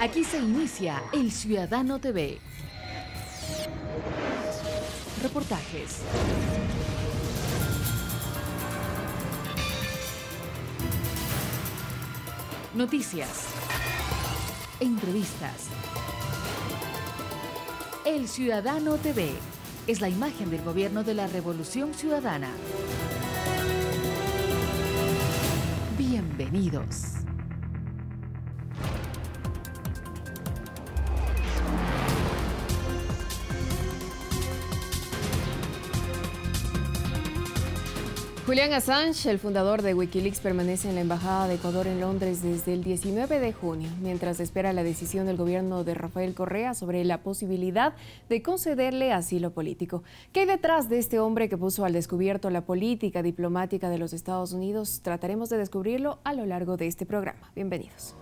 Aquí se inicia El Ciudadano TV. Reportajes. Noticias. Entrevistas. El Ciudadano TV es la imagen del gobierno de la Revolución Ciudadana. Bienvenidos. Julian Assange, el fundador de Wikileaks, permanece en la Embajada de Ecuador en Londres desde el 19 de junio, mientras espera la decisión del gobierno de Rafael Correa sobre la posibilidad de concederle asilo político. ¿Qué hay detrás de este hombre que puso al descubierto la política diplomática de los Estados Unidos? Trataremos de descubrirlo a lo largo de este programa. Bienvenidos.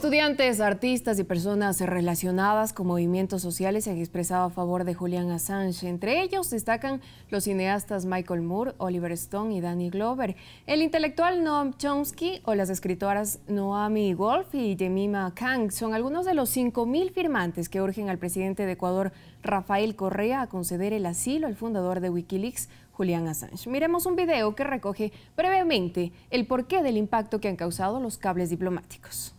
Estudiantes, artistas y personas relacionadas con movimientos sociales se han expresado a favor de Julian Assange. Entre ellos destacan los cineastas Michael Moore, Oliver Stone y Danny Glover, el intelectual Noam Chomsky o las escritoras Noami Wolf y Jemima Kang. Son algunos de los 5.000 firmantes que urgen al presidente de Ecuador, Rafael Correa, a conceder el asilo al fundador de Wikileaks, Julian Assange. Miremos un video que recoge brevemente el porqué del impacto que han causado los cables diplomáticos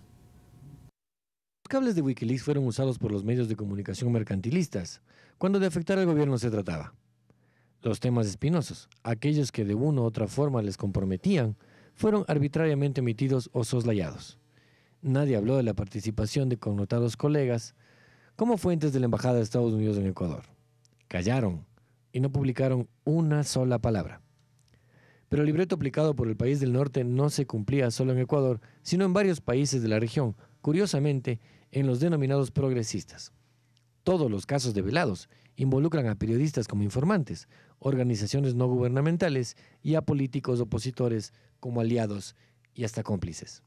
cables de Wikileaks fueron usados por los medios de comunicación mercantilistas cuando de afectar al gobierno se trataba. Los temas espinosos, aquellos que de una u otra forma les comprometían, fueron arbitrariamente emitidos o soslayados. Nadie habló de la participación de connotados colegas como fuentes de la Embajada de Estados Unidos en Ecuador. Callaron y no publicaron una sola palabra. Pero el libreto aplicado por el país del norte no se cumplía solo en Ecuador, sino en varios países de la región, curiosamente en los denominados progresistas. Todos los casos develados involucran a periodistas como informantes, organizaciones no gubernamentales y a políticos opositores como aliados y hasta cómplices.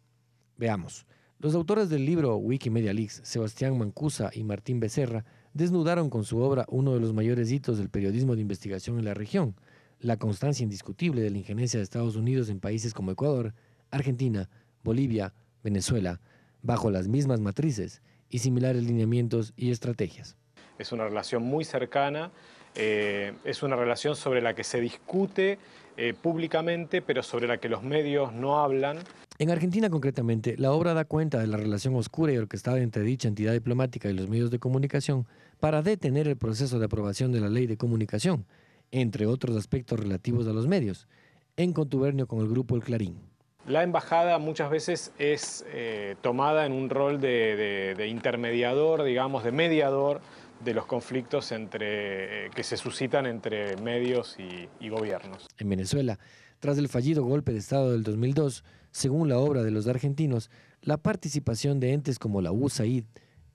Veamos. Los autores del libro Wikimedia Leaks, Sebastián Mancusa y Martín Becerra, desnudaron con su obra uno de los mayores hitos del periodismo de investigación en la región, la constancia indiscutible de la injerencia de Estados Unidos en países como Ecuador, Argentina, Bolivia, Venezuela, bajo las mismas matrices y similares lineamientos y estrategias. Es una relación muy cercana, eh, es una relación sobre la que se discute eh, públicamente, pero sobre la que los medios no hablan. En Argentina concretamente, la obra da cuenta de la relación oscura y orquestada entre dicha entidad diplomática y los medios de comunicación para detener el proceso de aprobación de la ley de comunicación, entre otros aspectos relativos a los medios, en contubernio con el grupo El Clarín. La embajada muchas veces es eh, tomada en un rol de, intermediador, digamos, de mediador de los conflictos entre, eh, que se suscitan entre medios y, y, gobiernos. En Venezuela, tras el fallido golpe de Estado del 2002, según la obra de los argentinos, la participación de entes como la USAID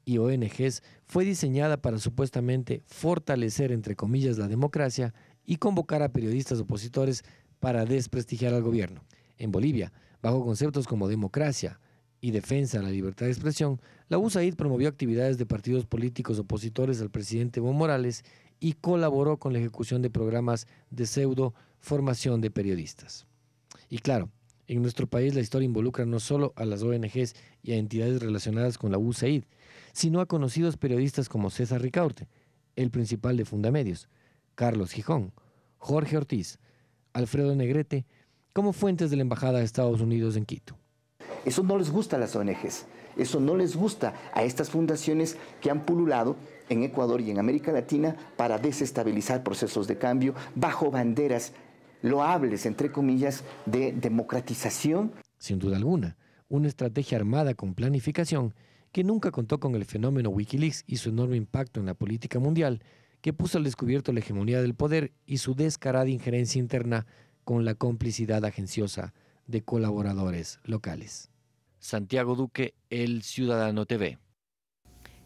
y ONGs fue diseñada para supuestamente fortalecer, entre comillas, la democracia y convocar a periodistas opositores para desprestigiar al gobierno. En Bolivia, bajo conceptos como democracia y defensa de la libertad de expresión, la USAID promovió actividades de partidos políticos opositores al presidente Evo Morales y colaboró con la ejecución de programas de pseudo formación de periodistas. Y claro, en nuestro país la historia involucra no solo a las ONGs y a entidades relacionadas con la USAID, sino a conocidos periodistas como César Ricaurte, el principal de Fundamedios, Carlos Gijón, Jorge Ortiz, Alfredo Negrete como fuentes de la Embajada de Estados Unidos en Quito. Eso no les gusta a las ONGs, eso no les gusta a estas fundaciones que han pululado en Ecuador y en América Latina para desestabilizar procesos de cambio bajo banderas loables, entre comillas, de democratización. Sin duda alguna, una estrategia armada con planificación que nunca contó con el fenómeno Wikileaks y su enorme impacto en la política mundial, que puso al descubierto la hegemonía del poder y su descarada injerencia interna con la complicidad agenciosa de colaboradores locales. Santiago Duque, El Ciudadano TV.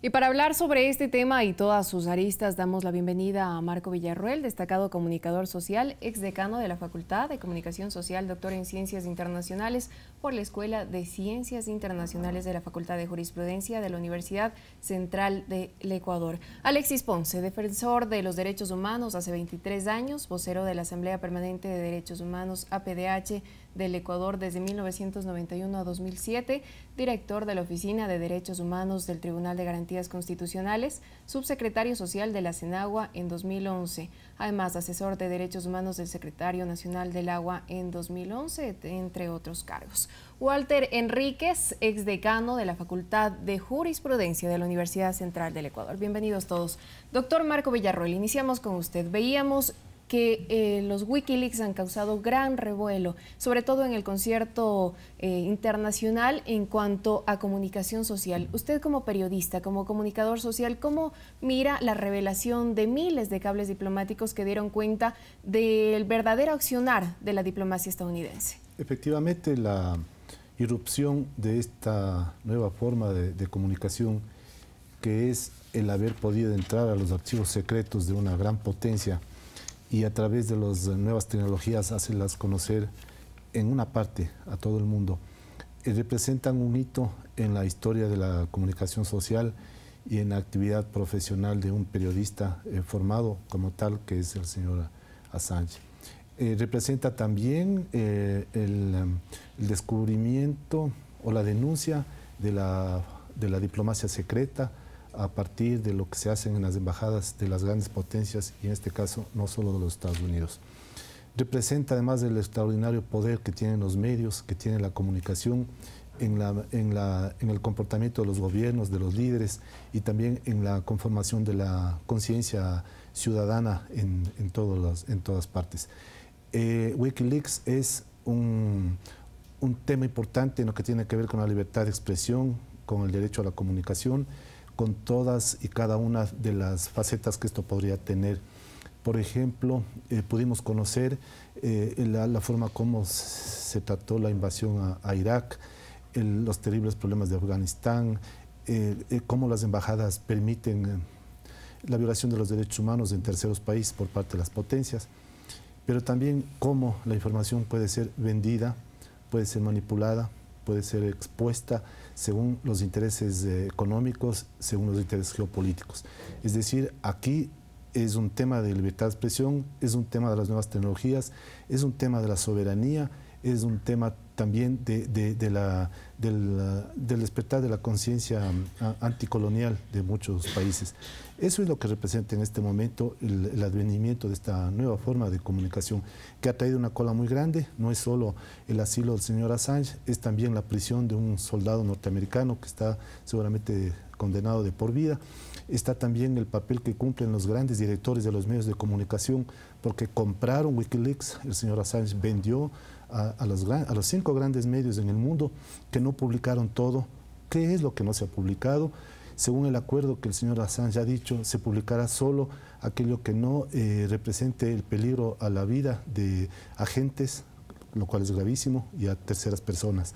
Y para hablar sobre este tema y todas sus aristas, damos la bienvenida a Marco Villarruel, destacado comunicador social, ex decano de la Facultad de Comunicación Social, doctor en Ciencias Internacionales por la Escuela de Ciencias Internacionales de la Facultad de Jurisprudencia de la Universidad Central del Ecuador. Alexis Ponce, defensor de los derechos humanos hace 23 años, vocero de la Asamblea Permanente de Derechos Humanos, APDH, del Ecuador desde 1991 a 2007, director de la Oficina de Derechos Humanos del Tribunal de Garantías Constitucionales, subsecretario social de la CENAGUA en 2011, además asesor de Derechos Humanos del Secretario Nacional del Agua en 2011, entre otros cargos. Walter Enríquez, exdecano de la Facultad de Jurisprudencia de la Universidad Central del Ecuador. Bienvenidos todos. Doctor Marco Villarroel, iniciamos con usted. Veíamos que eh, los Wikileaks han causado gran revuelo, sobre todo en el concierto eh, internacional en cuanto a comunicación social. Usted como periodista, como comunicador social, ¿cómo mira la revelación de miles de cables diplomáticos que dieron cuenta del verdadero accionar de la diplomacia estadounidense? Efectivamente, la irrupción de esta nueva forma de comunicación, que es el haber podido entrar a los archivos secretos de una gran potencia, y a través de las nuevas tecnologías hacerlas conocer en una parte a todo el mundo. Eh, representan un hito en la historia de la comunicación social y en la actividad profesional de un periodista eh, formado como tal, que es el señor Assange. Eh, representa también el, el, descubrimiento o la denuncia de la, de la diplomacia secreta, a partir de lo que se hace en las embajadas de las grandes potencias y en este caso no solo de los Estados Unidos. Representa además el extraordinario poder que tienen los medios, que tiene la comunicación en, el comportamiento de los gobiernos, de los líderes y también en la conformación de la conciencia ciudadana en, en, todos todas partes. Eh, Wikileaks es un tema importante en lo que tiene que ver con la libertad de expresión, con el derecho a la comunicación con todas y cada una de las facetas que esto podría tener. Por ejemplo, eh, pudimos conocer eh, la, forma como se trató la invasión a, Irak, los terribles problemas de Afganistán, eh, cómo las embajadas permiten la violación de los derechos humanos en terceros países por parte de las potencias, pero también cómo la información puede ser vendida, puede ser manipulada, puede ser expuesta según los intereses eh, económicos, según los intereses geopolíticos. Es decir, aquí es un tema de libertad de expresión, es un tema de las nuevas tecnologías, es un tema de la soberanía, es un tema también de, la, del, despertar de la conciencia ah, anticolonial de muchos países. Eso es lo que representa en este momento el, advenimiento de esta nueva forma de comunicación, que ha traído una cola muy grande. No es solo el asilo del señor Assange, es también la prisión de un soldado norteamericano que está seguramente condenado de por vida. Está también el papel que cumplen los grandes directores de los medios de comunicación, porque compraron Wikileaks, el señor Assange vendió a, los, cinco grandes medios en el mundo que no publicaron todo. ¿Qué es lo que no se ha publicado? Según el acuerdo que el señor Assange ha dicho, se publicará solo aquello que no eh, represente el peligro a la vida de agentes, lo cual es gravísimo, y a terceras personas.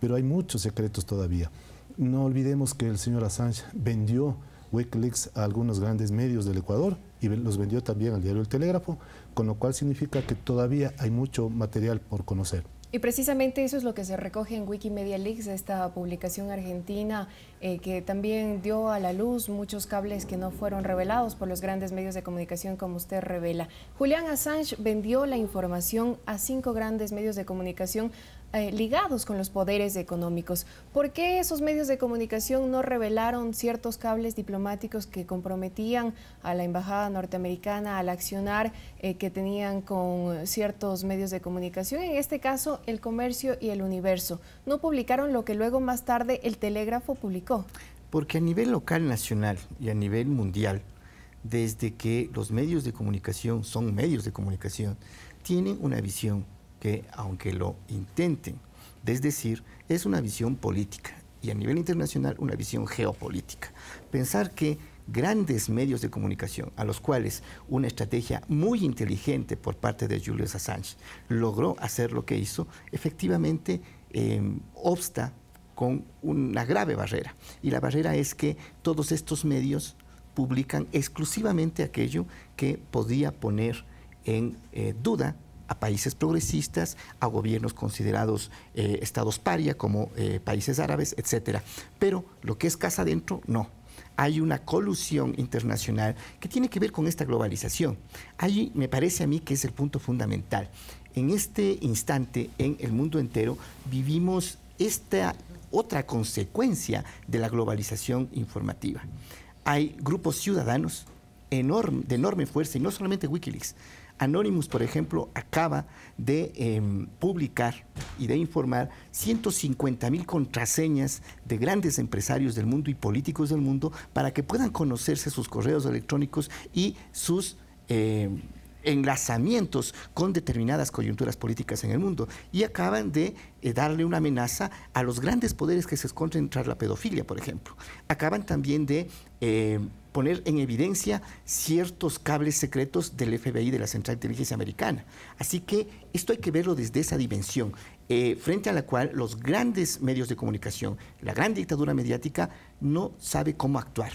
Pero hay muchos secretos todavía. No olvidemos que el señor Assange vendió Wikileaks a algunos grandes medios del Ecuador y los vendió también al diario El Telégrafo, con lo cual significa que todavía hay mucho material por conocer. Y precisamente eso es lo que se recoge en Wikimedia Leaks, esta publicación argentina eh, que también dio a la luz muchos cables que no fueron revelados por los grandes medios de comunicación como usted revela. Julián Assange vendió la información a cinco grandes medios de comunicación eh, ligados con los poderes económicos. ¿Por qué esos medios de comunicación no revelaron ciertos cables diplomáticos que comprometían a la embajada norteamericana al accionar eh, que tenían con ciertos medios de comunicación? En este caso, el comercio y el universo. No publicaron lo que luego más tarde el telégrafo publicó. Porque a nivel local, nacional y a nivel mundial, desde que los medios de comunicación son medios de comunicación, tienen una visión que, aunque lo intenten, es decir, es una visión política y a nivel internacional una visión geopolítica. Pensar que grandes medios de comunicación, a los cuales una estrategia muy inteligente por parte de Julius Assange logró hacer lo que hizo, efectivamente em, obsta con una grave barrera. Y la barrera es que todos estos medios publican exclusivamente aquello que podía poner en eh, duda a países progresistas, a gobiernos considerados eh, estados paria como eh, países árabes, etcétera. Pero lo que es casa adentro, no. Hay una colusión internacional que tiene que ver con esta globalización. Allí me parece a mí que es el punto fundamental. En este instante, en el mundo entero, vivimos esta otra consecuencia de la globalización informativa. Hay grupos ciudadanos enorme, de enorme fuerza, y no solamente Wikileaks, Anonymous, por ejemplo, acaba de em, publicar y de informar 150 mil contraseñas de grandes empresarios del mundo y políticos del mundo para que puedan conocerse sus correos electrónicos y sus... Em, enlazamientos con determinadas coyunturas políticas en el mundo y acaban de eh, darle una amenaza a los grandes poderes que se esconden tras la pedofilia, por ejemplo. Acaban también de em, poner en evidencia ciertos cables secretos del FBI, de la Central de Inteligencia Americana. Así que esto hay que verlo desde esa dimensión, eh, frente a la cual los grandes medios de comunicación, la gran dictadura mediática, no sabe cómo actuar.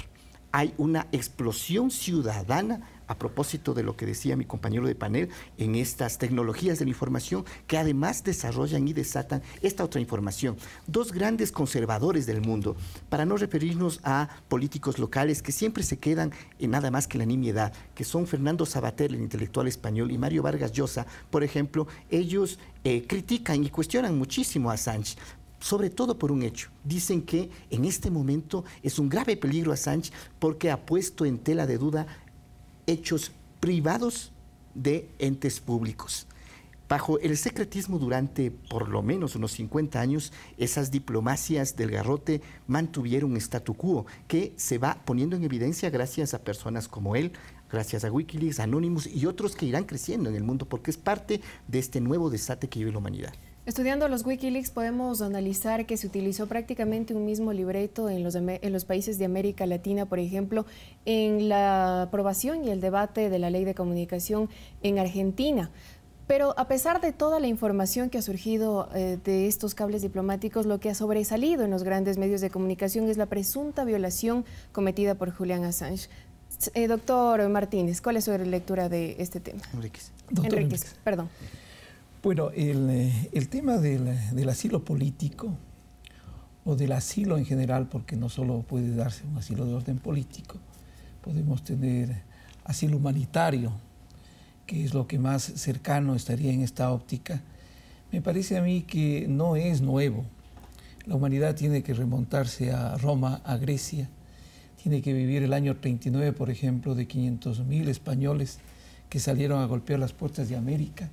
Hay una explosión ciudadana a propósito de lo que decía mi compañero de panel, en estas tecnologías de la información que además desarrollan y desatan esta otra información. Dos grandes conservadores del mundo, para no referirnos a políticos locales que siempre se quedan en nada más que la nimiedad, que son Fernando Sabater, el intelectual español, y Mario Vargas Llosa, por ejemplo, ellos eh, critican y cuestionan muchísimo a Sánchez, sobre todo por un hecho. Dicen que en este momento es un grave peligro a Sánchez porque ha puesto en tela de duda hechos privados de entes públicos. Bajo el secretismo durante por lo menos unos 50 años, esas diplomacias del garrote mantuvieron un statu quo que se va poniendo en evidencia gracias a personas como él, gracias a Wikileaks, Anonymous y otros que irán creciendo en el mundo porque es parte de este nuevo desate que vive la humanidad. Estudiando los Wikileaks podemos analizar que se utilizó prácticamente un mismo libreto en los, en los, países de América Latina, por ejemplo, en la aprobación y el debate de la ley de comunicación en Argentina. Pero a pesar de toda la información que ha surgido eh, de estos cables diplomáticos, lo que ha sobresalido en los grandes medios de comunicación es la presunta violación cometida por Julián Assange. Eh, doctor Martínez, ¿cuál es su lectura de este tema? Enríquez. Enríquez, perdón. Bueno, el, el tema del, asilo político o del asilo en general, porque no solo puede darse un asilo de orden político, podemos tener asilo humanitario, que es lo que más cercano estaría en esta óptica, me parece a mí que no es nuevo. La humanidad tiene que remontarse a Roma, a Grecia, tiene que vivir el año 39, por ejemplo, de 500.000 españoles que salieron a golpear las puertas de América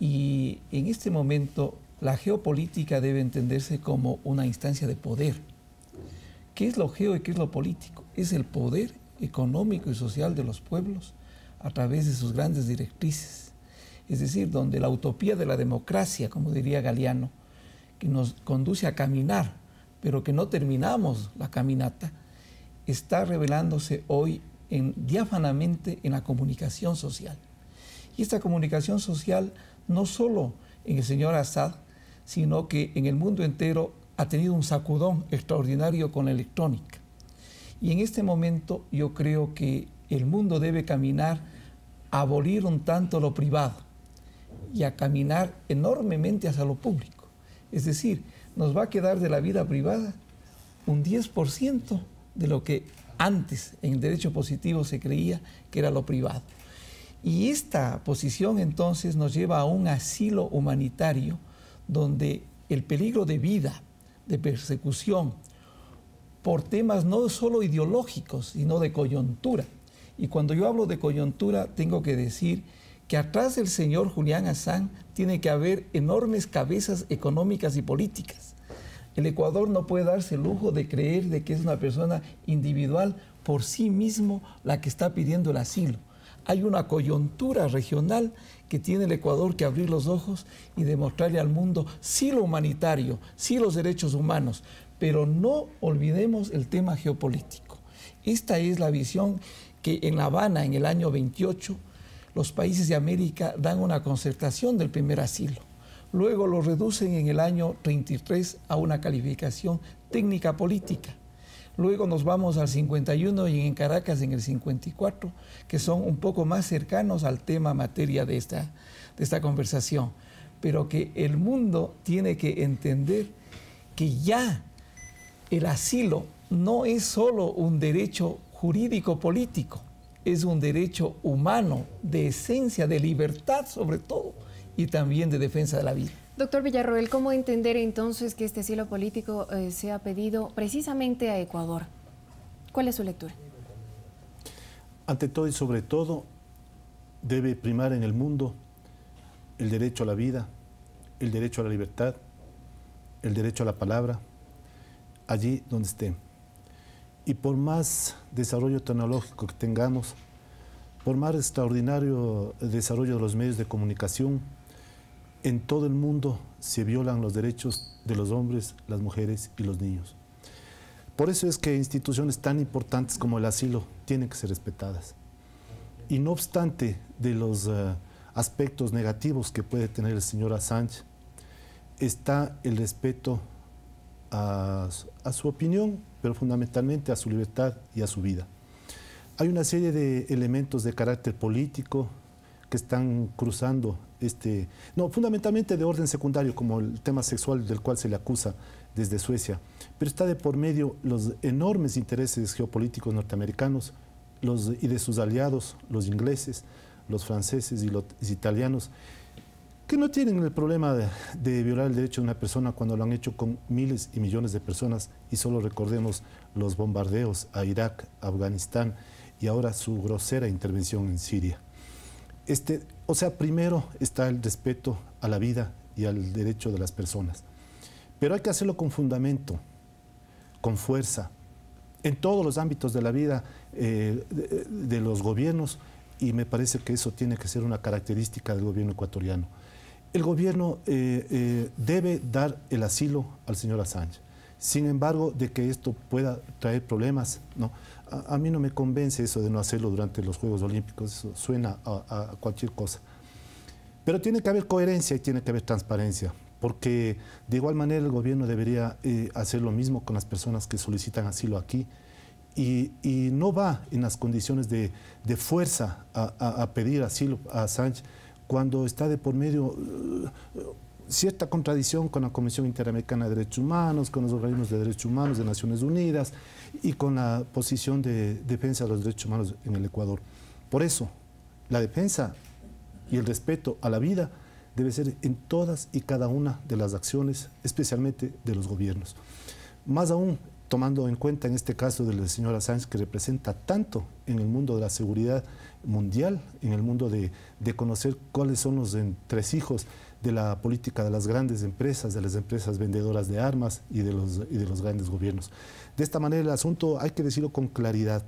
y en este momento la geopolítica debe entenderse como una instancia de poder. ¿Qué es lo geo y qué es lo político? Es el poder económico y social de los pueblos a través de sus grandes directrices. Es decir, donde la utopía de la democracia, como diría Galeano, que nos conduce a caminar, pero que no terminamos la caminata, está revelándose hoy en, diáfanamente en la comunicación social. Y esta comunicación social no solo en el señor Assad, sino que en el mundo entero ha tenido un sacudón extraordinario con la electrónica. Y en este momento yo creo que el mundo debe caminar a abolir un tanto lo privado y a caminar enormemente hacia lo público. Es decir, nos va a quedar de la vida privada un 10% de lo que antes en derecho positivo se creía que era lo privado. Y esta posición entonces nos lleva a un asilo humanitario donde el peligro de vida, de persecución, por temas no solo ideológicos, sino de coyuntura. Y cuando yo hablo de coyuntura, tengo que decir que atrás del señor Julián Assange tiene que haber enormes cabezas económicas y políticas. El Ecuador no puede darse el lujo de creer de que es una persona individual por sí mismo la que está pidiendo el asilo hay una coyuntura regional que tiene el Ecuador que abrir los ojos y demostrarle al mundo sí lo humanitario, sí los derechos humanos, pero no olvidemos el tema geopolítico. Esta es la visión que en La Habana, en el año 28, los países de América dan una concertación del primer asilo, luego lo reducen en el año 33 a una calificación técnica política. Luego nos vamos al 51 y en Caracas en el 54, que son un poco más cercanos al tema materia de esta, de esta conversación. Pero que el mundo tiene que entender que ya el asilo no es solo un derecho jurídico político, es un derecho humano, de esencia, de libertad sobre todo, y también de defensa de la vida. Doctor Villarroel, ¿cómo entender entonces que este asilo político eh, se ha pedido precisamente a Ecuador? ¿Cuál es su lectura? Ante todo y sobre todo, debe primar en el mundo el derecho a la vida, el derecho a la libertad, el derecho a la palabra, allí donde esté. Y por más desarrollo tecnológico que tengamos, por más extraordinario desarrollo de los medios de comunicación, en todo el mundo se violan los derechos de los hombres, las mujeres y los niños. Por eso es que instituciones tan importantes como el asilo tienen que ser respetadas. Y no obstante de los eh, aspectos negativos que puede tener el señor Assange, está el respeto a, su opinión, pero fundamentalmente a su libertad y a su vida. Hay una serie de elementos de carácter político que están cruzando este, no, fundamentalmente de orden secundario, como el tema sexual del cual se le acusa desde Suecia, pero está de por medio los enormes intereses geopolíticos norteamericanos y de sus aliados, los ingleses, los franceses y los italianos, que no tienen el problema de, violar el derecho de una persona cuando lo han hecho con miles y millones de personas y solo recordemos los bombardeos a Irak, Afganistán y ahora su grosera intervención en Siria. Este, o sea, primero está el respeto a la vida y al derecho de las personas, pero hay que hacerlo con fundamento, con fuerza, en todos los ámbitos de la vida eh, de los gobiernos y me parece que eso tiene que ser una característica del gobierno ecuatoriano el gobierno eh, eh, debe dar el asilo al señor Assange. Sin embargo, de que esto pueda traer problemas, no. A, mí no me convence eso de no hacerlo durante los Juegos Olímpicos, eso suena a, cualquier cosa. Pero tiene que haber coherencia y tiene que haber transparencia, porque de igual manera el gobierno debería eh, hacer lo mismo con las personas que solicitan asilo aquí. Y, no va en las condiciones de, fuerza a, a pedir asilo a Assange cuando está de por medio eh, cierta contradicción con la Comisión Interamericana de Derechos Humanos, con los organismos de derechos humanos de Naciones Unidas y con la posición de defensa de los derechos humanos en el Ecuador. Por eso, la defensa y el respeto a la vida debe ser en todas y cada una de las acciones, especialmente de los gobiernos. Más aún, tomando en cuenta en este caso del señor Assange, que representa tanto en el mundo de la seguridad mundial, en el mundo de, conocer cuáles son los entresijos de la política de las grandes empresas, de las empresas vendedoras de armas y de los, y de los grandes gobiernos. De esta manera el asunto hay que decirlo con claridad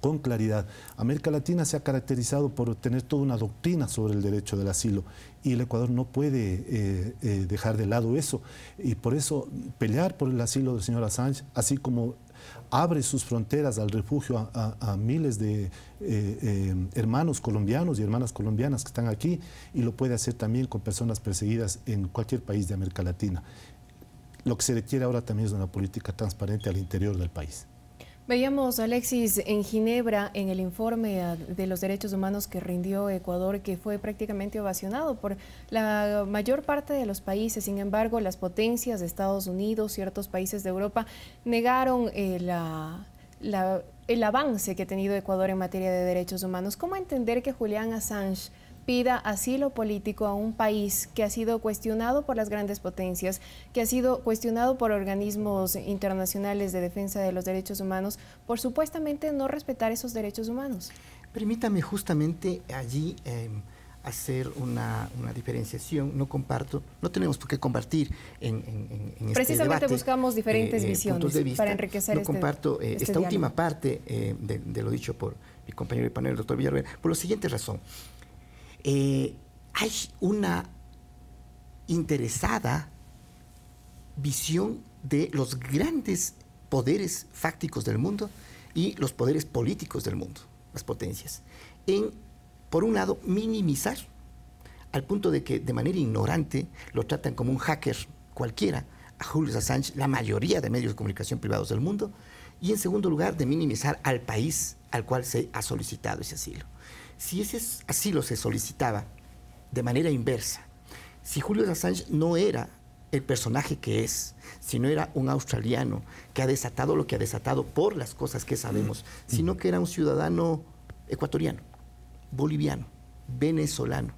con claridad. América Latina se ha caracterizado por tener toda una doctrina sobre el derecho del asilo y el Ecuador no puede eh, eh, dejar de lado eso y por eso pelear por el asilo del señor Assange, así como abre sus fronteras al refugio a, miles de eh, eh, hermanos colombianos y hermanas colombianas que están aquí y lo puede hacer también con personas perseguidas en cualquier país de América Latina. Lo que se requiere ahora también es una política transparente al interior del país. Veíamos, Alexis, en Ginebra, en el informe de los derechos humanos que rindió Ecuador, que fue prácticamente ovacionado por la mayor parte de los países. Sin embargo, las potencias de Estados Unidos, ciertos países de Europa, negaron eh, el avance que ha tenido Ecuador en materia de derechos humanos. ¿Cómo entender que Julián Assange pida asilo político a un país que ha sido cuestionado por las grandes potencias, que ha sido cuestionado por organismos internacionales de defensa de los derechos humanos por supuestamente no respetar esos derechos humanos. Permítame justamente allí em, hacer una, diferenciación. No comparto, no tenemos por qué compartir en, en, en este Precisamente buscamos diferentes eh, eh, visiones para enriquecer No este, comparto eh, este esta última parte de, de, lo dicho por mi compañero de panel, el doctor Villarreal, por la siguiente razón. Eh, hay una interesada visión de los grandes poderes fácticos del mundo y los poderes políticos del mundo, las potencias, en, por un lado, minimizar al punto de que de manera ignorante lo tratan como un hacker cualquiera a Julius Assange, la mayoría de medios de comunicación privados del mundo, y en segundo lugar de minimizar al país al cual se ha solicitado ese asilo. Si ese asilo se solicitaba de manera inversa, si Julius Assange no era el personaje que es, sino era un australiano que ha desatado lo que ha desatado por las cosas que sabemos, sino que era un ciudadano ecuatoriano, boliviano, venezolano,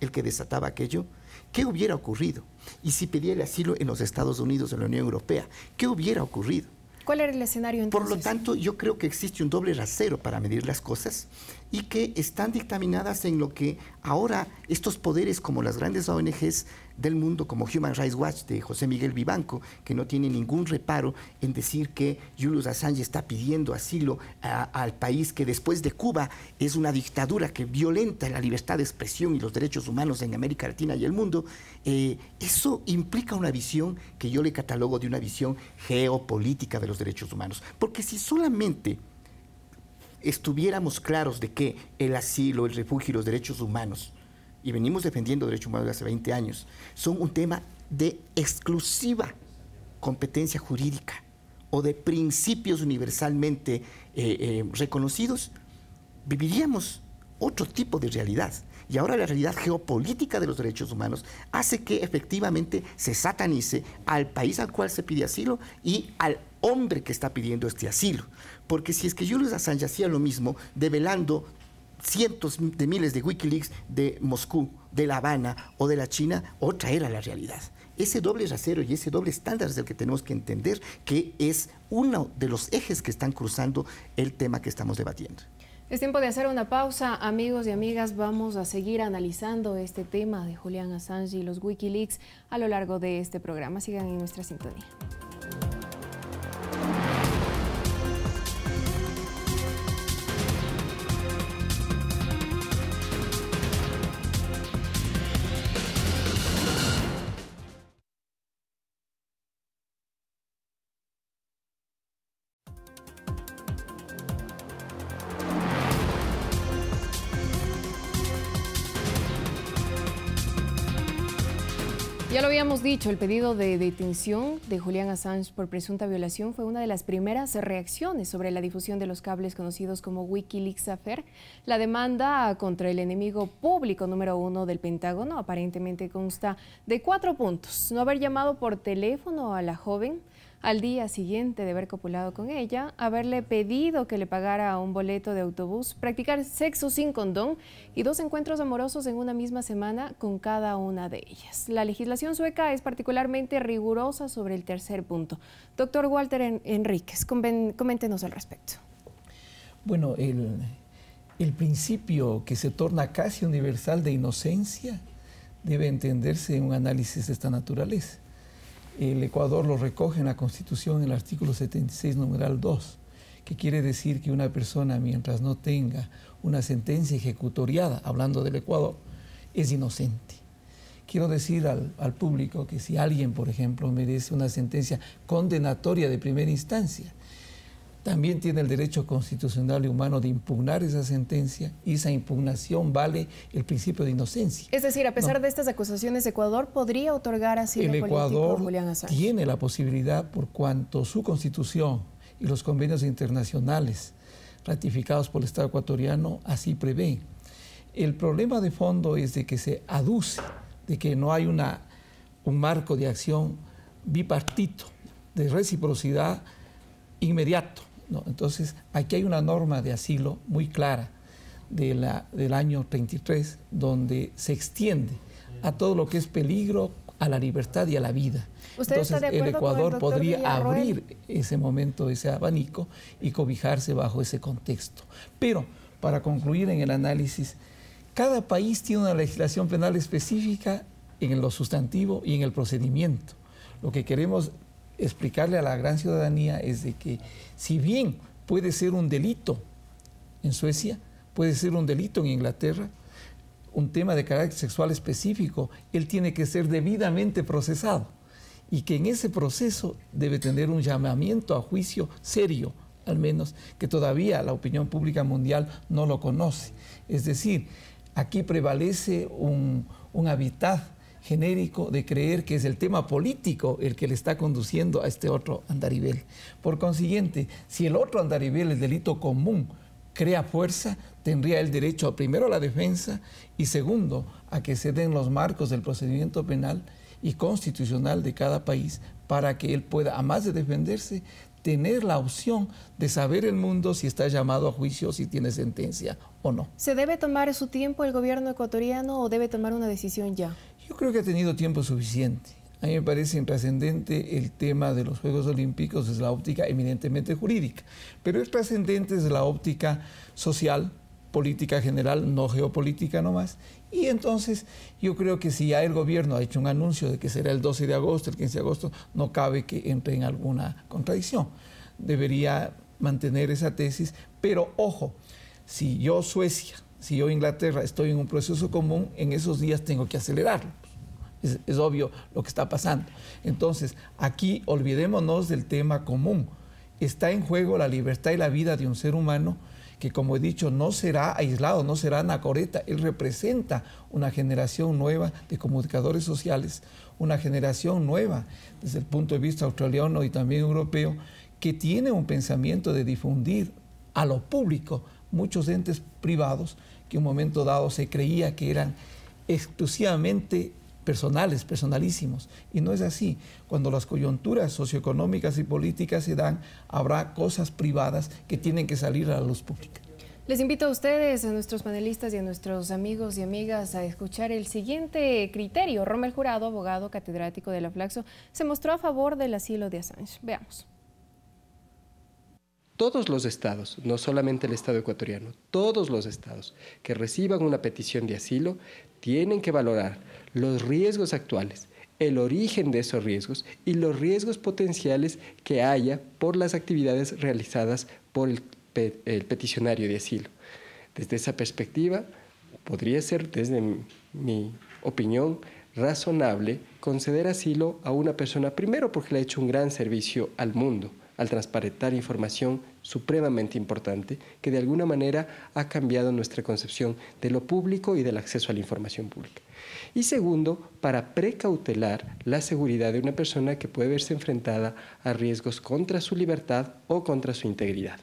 el que desataba aquello, ¿qué hubiera ocurrido? Y si pedía el asilo en los Estados Unidos, en la Unión Europea, ¿qué hubiera ocurrido? ¿Cuál era el escenario entonces? Por lo tanto, yo creo que existe un doble rasero para medir las cosas y que están dictaminadas en lo que ahora estos poderes como las grandes ONGs del mundo como Human Rights Watch de José Miguel Vivanco, que no tiene ningún reparo en decir que Julius Assange está pidiendo asilo al país que después de Cuba es una dictadura que violenta la libertad de expresión y los derechos humanos en América Latina y el mundo, eh, eso implica una visión que yo le catalogo de una visión geopolítica de los derechos humanos. Porque si solamente estuviéramos claros de que el asilo, el refugio y los derechos humanos y venimos defendiendo derechos humanos desde hace 20 años, son un tema de exclusiva competencia jurídica o de principios universalmente eh, eh, reconocidos, viviríamos otro tipo de realidad. Y ahora la realidad geopolítica de los derechos humanos hace que efectivamente se satanice al país al cual se pide asilo y al hombre que está pidiendo este asilo. Porque si es que Julius Assange hacía lo mismo, develando cientos de miles de Wikileaks de Moscú, de La Habana o de la China, otra era la realidad. Ese doble rasero y ese doble estándar es el que tenemos que entender que es uno de los ejes que están cruzando el tema que estamos debatiendo. Es tiempo de hacer una pausa, amigos y amigas. Vamos a seguir analizando este tema de Julián Assange y los Wikileaks a lo largo de este programa. Sigan en nuestra sintonía. Habíamos dicho, el pedido de detención de Julián Assange por presunta violación fue una de las primeras reacciones sobre la difusión de los cables conocidos como Wikileaks Affair. La demanda contra el enemigo público número uno del Pentágono aparentemente consta de cuatro puntos. No haber llamado por teléfono a la joven, al día siguiente de haber copulado con ella, haberle pedido que le pagara un boleto de autobús, practicar sexo sin condón y dos encuentros amorosos en una misma semana con cada una de ellas. La legislación sueca es particularmente rigurosa sobre el tercer punto. Doctor Walter Enríquez, coméntenos al respecto. Bueno, el, el principio que se torna casi universal de inocencia debe entenderse en un análisis de esta naturaleza el Ecuador lo recoge en la Constitución en el artículo 76, numeral 2, que quiere decir que una persona mientras no tenga una sentencia ejecutoriada, hablando del Ecuador, es inocente. Quiero decir al, al público que si alguien, por ejemplo, merece una sentencia condenatoria de primera instancia, también tiene el derecho constitucional y humano de impugnar esa sentencia y esa impugnación vale el principio de inocencia. Es decir, a pesar de estas acusaciones, Ecuador podría otorgar asilo el Ecuador Julián Assange. tiene la posibilidad por cuanto su constitución y los convenios internacionales ratificados por el Estado ecuatoriano así prevén. El problema de fondo es de que se aduce de que no hay una, un marco de acción bipartito, de reciprocidad inmediato entonces, aquí hay una norma de asilo muy clara de la, del año 33, donde se extiende a todo lo que es peligro a la libertad y a la vida. Entonces, el Ecuador podría abrir ese momento, ese abanico y cobijarse bajo ese contexto. Pero, para concluir en el análisis, cada país tiene una legislación penal específica en lo sustantivo y en el procedimiento. Lo que queremos explicarle a la gran ciudadanía es de que si bien puede ser un delito en Suecia, puede ser un delito en Inglaterra, un tema de carácter sexual específico, él tiene que ser debidamente procesado y que en ese proceso debe tener un llamamiento a juicio serio, al menos que todavía la opinión pública mundial no lo conoce. Es decir, aquí prevalece un, un hábitat genérico de creer que es el tema político el que le está conduciendo a este otro andarivel. Por consiguiente, si el otro andarivel, el delito común, crea fuerza, tendría el derecho primero a la defensa y segundo a que se den los marcos del procedimiento penal y constitucional de cada país para que él pueda, a más de defenderse, tener la opción de saber el mundo si está llamado a juicio, si tiene sentencia o no. ¿Se debe tomar su tiempo el gobierno ecuatoriano o debe tomar una decisión ya? Yo creo que ha tenido tiempo suficiente. A mí me parece intrascendente el tema de los Juegos Olímpicos desde la óptica eminentemente jurídica, pero es trascendente desde la óptica social, política general, no geopolítica nomás. Y entonces yo creo que si ya el gobierno ha hecho un anuncio de que será el 12 de agosto, el 15 de agosto, no cabe que entre en alguna contradicción. Debería mantener esa tesis, pero ojo, si yo Suecia, si yo Inglaterra estoy en un proceso común, en esos días tengo que acelerarlo. Es, es, obvio lo que está pasando. Entonces, aquí olvidémonos del tema común. Está en juego la libertad y la vida de un ser humano que, como he dicho, no será aislado, no será anacoreta. Él representa una generación nueva de comunicadores sociales, una generación nueva desde el punto de vista australiano y también europeo, que tiene un pensamiento de difundir a lo público muchos entes privados que un momento dado se creía que eran exclusivamente personales, personalísimos. Y no es así. Cuando las coyunturas socioeconómicas y políticas se dan, habrá cosas privadas que tienen que salir a la luz pública. Les invito a ustedes, a nuestros panelistas y a nuestros amigos y amigas a escuchar el siguiente criterio. Romel Jurado, abogado catedrático de la Flaxo, se mostró a favor del asilo de Assange. Veamos todos los estados, no solamente el Estado ecuatoriano, todos los estados que reciban una petición de asilo tienen que valorar los riesgos actuales, el origen de esos riesgos y los riesgos potenciales que haya por las actividades realizadas por el, peticionario de asilo. Desde esa perspectiva, podría ser, desde mi opinión, razonable conceder asilo a una persona, primero porque le ha hecho un gran servicio al mundo, al transparentar información supremamente importante que de alguna manera ha cambiado nuestra concepción de lo público y del acceso a la información pública. Y segundo, para precautelar la seguridad de una persona que puede verse enfrentada a riesgos contra su libertad o contra su integridad.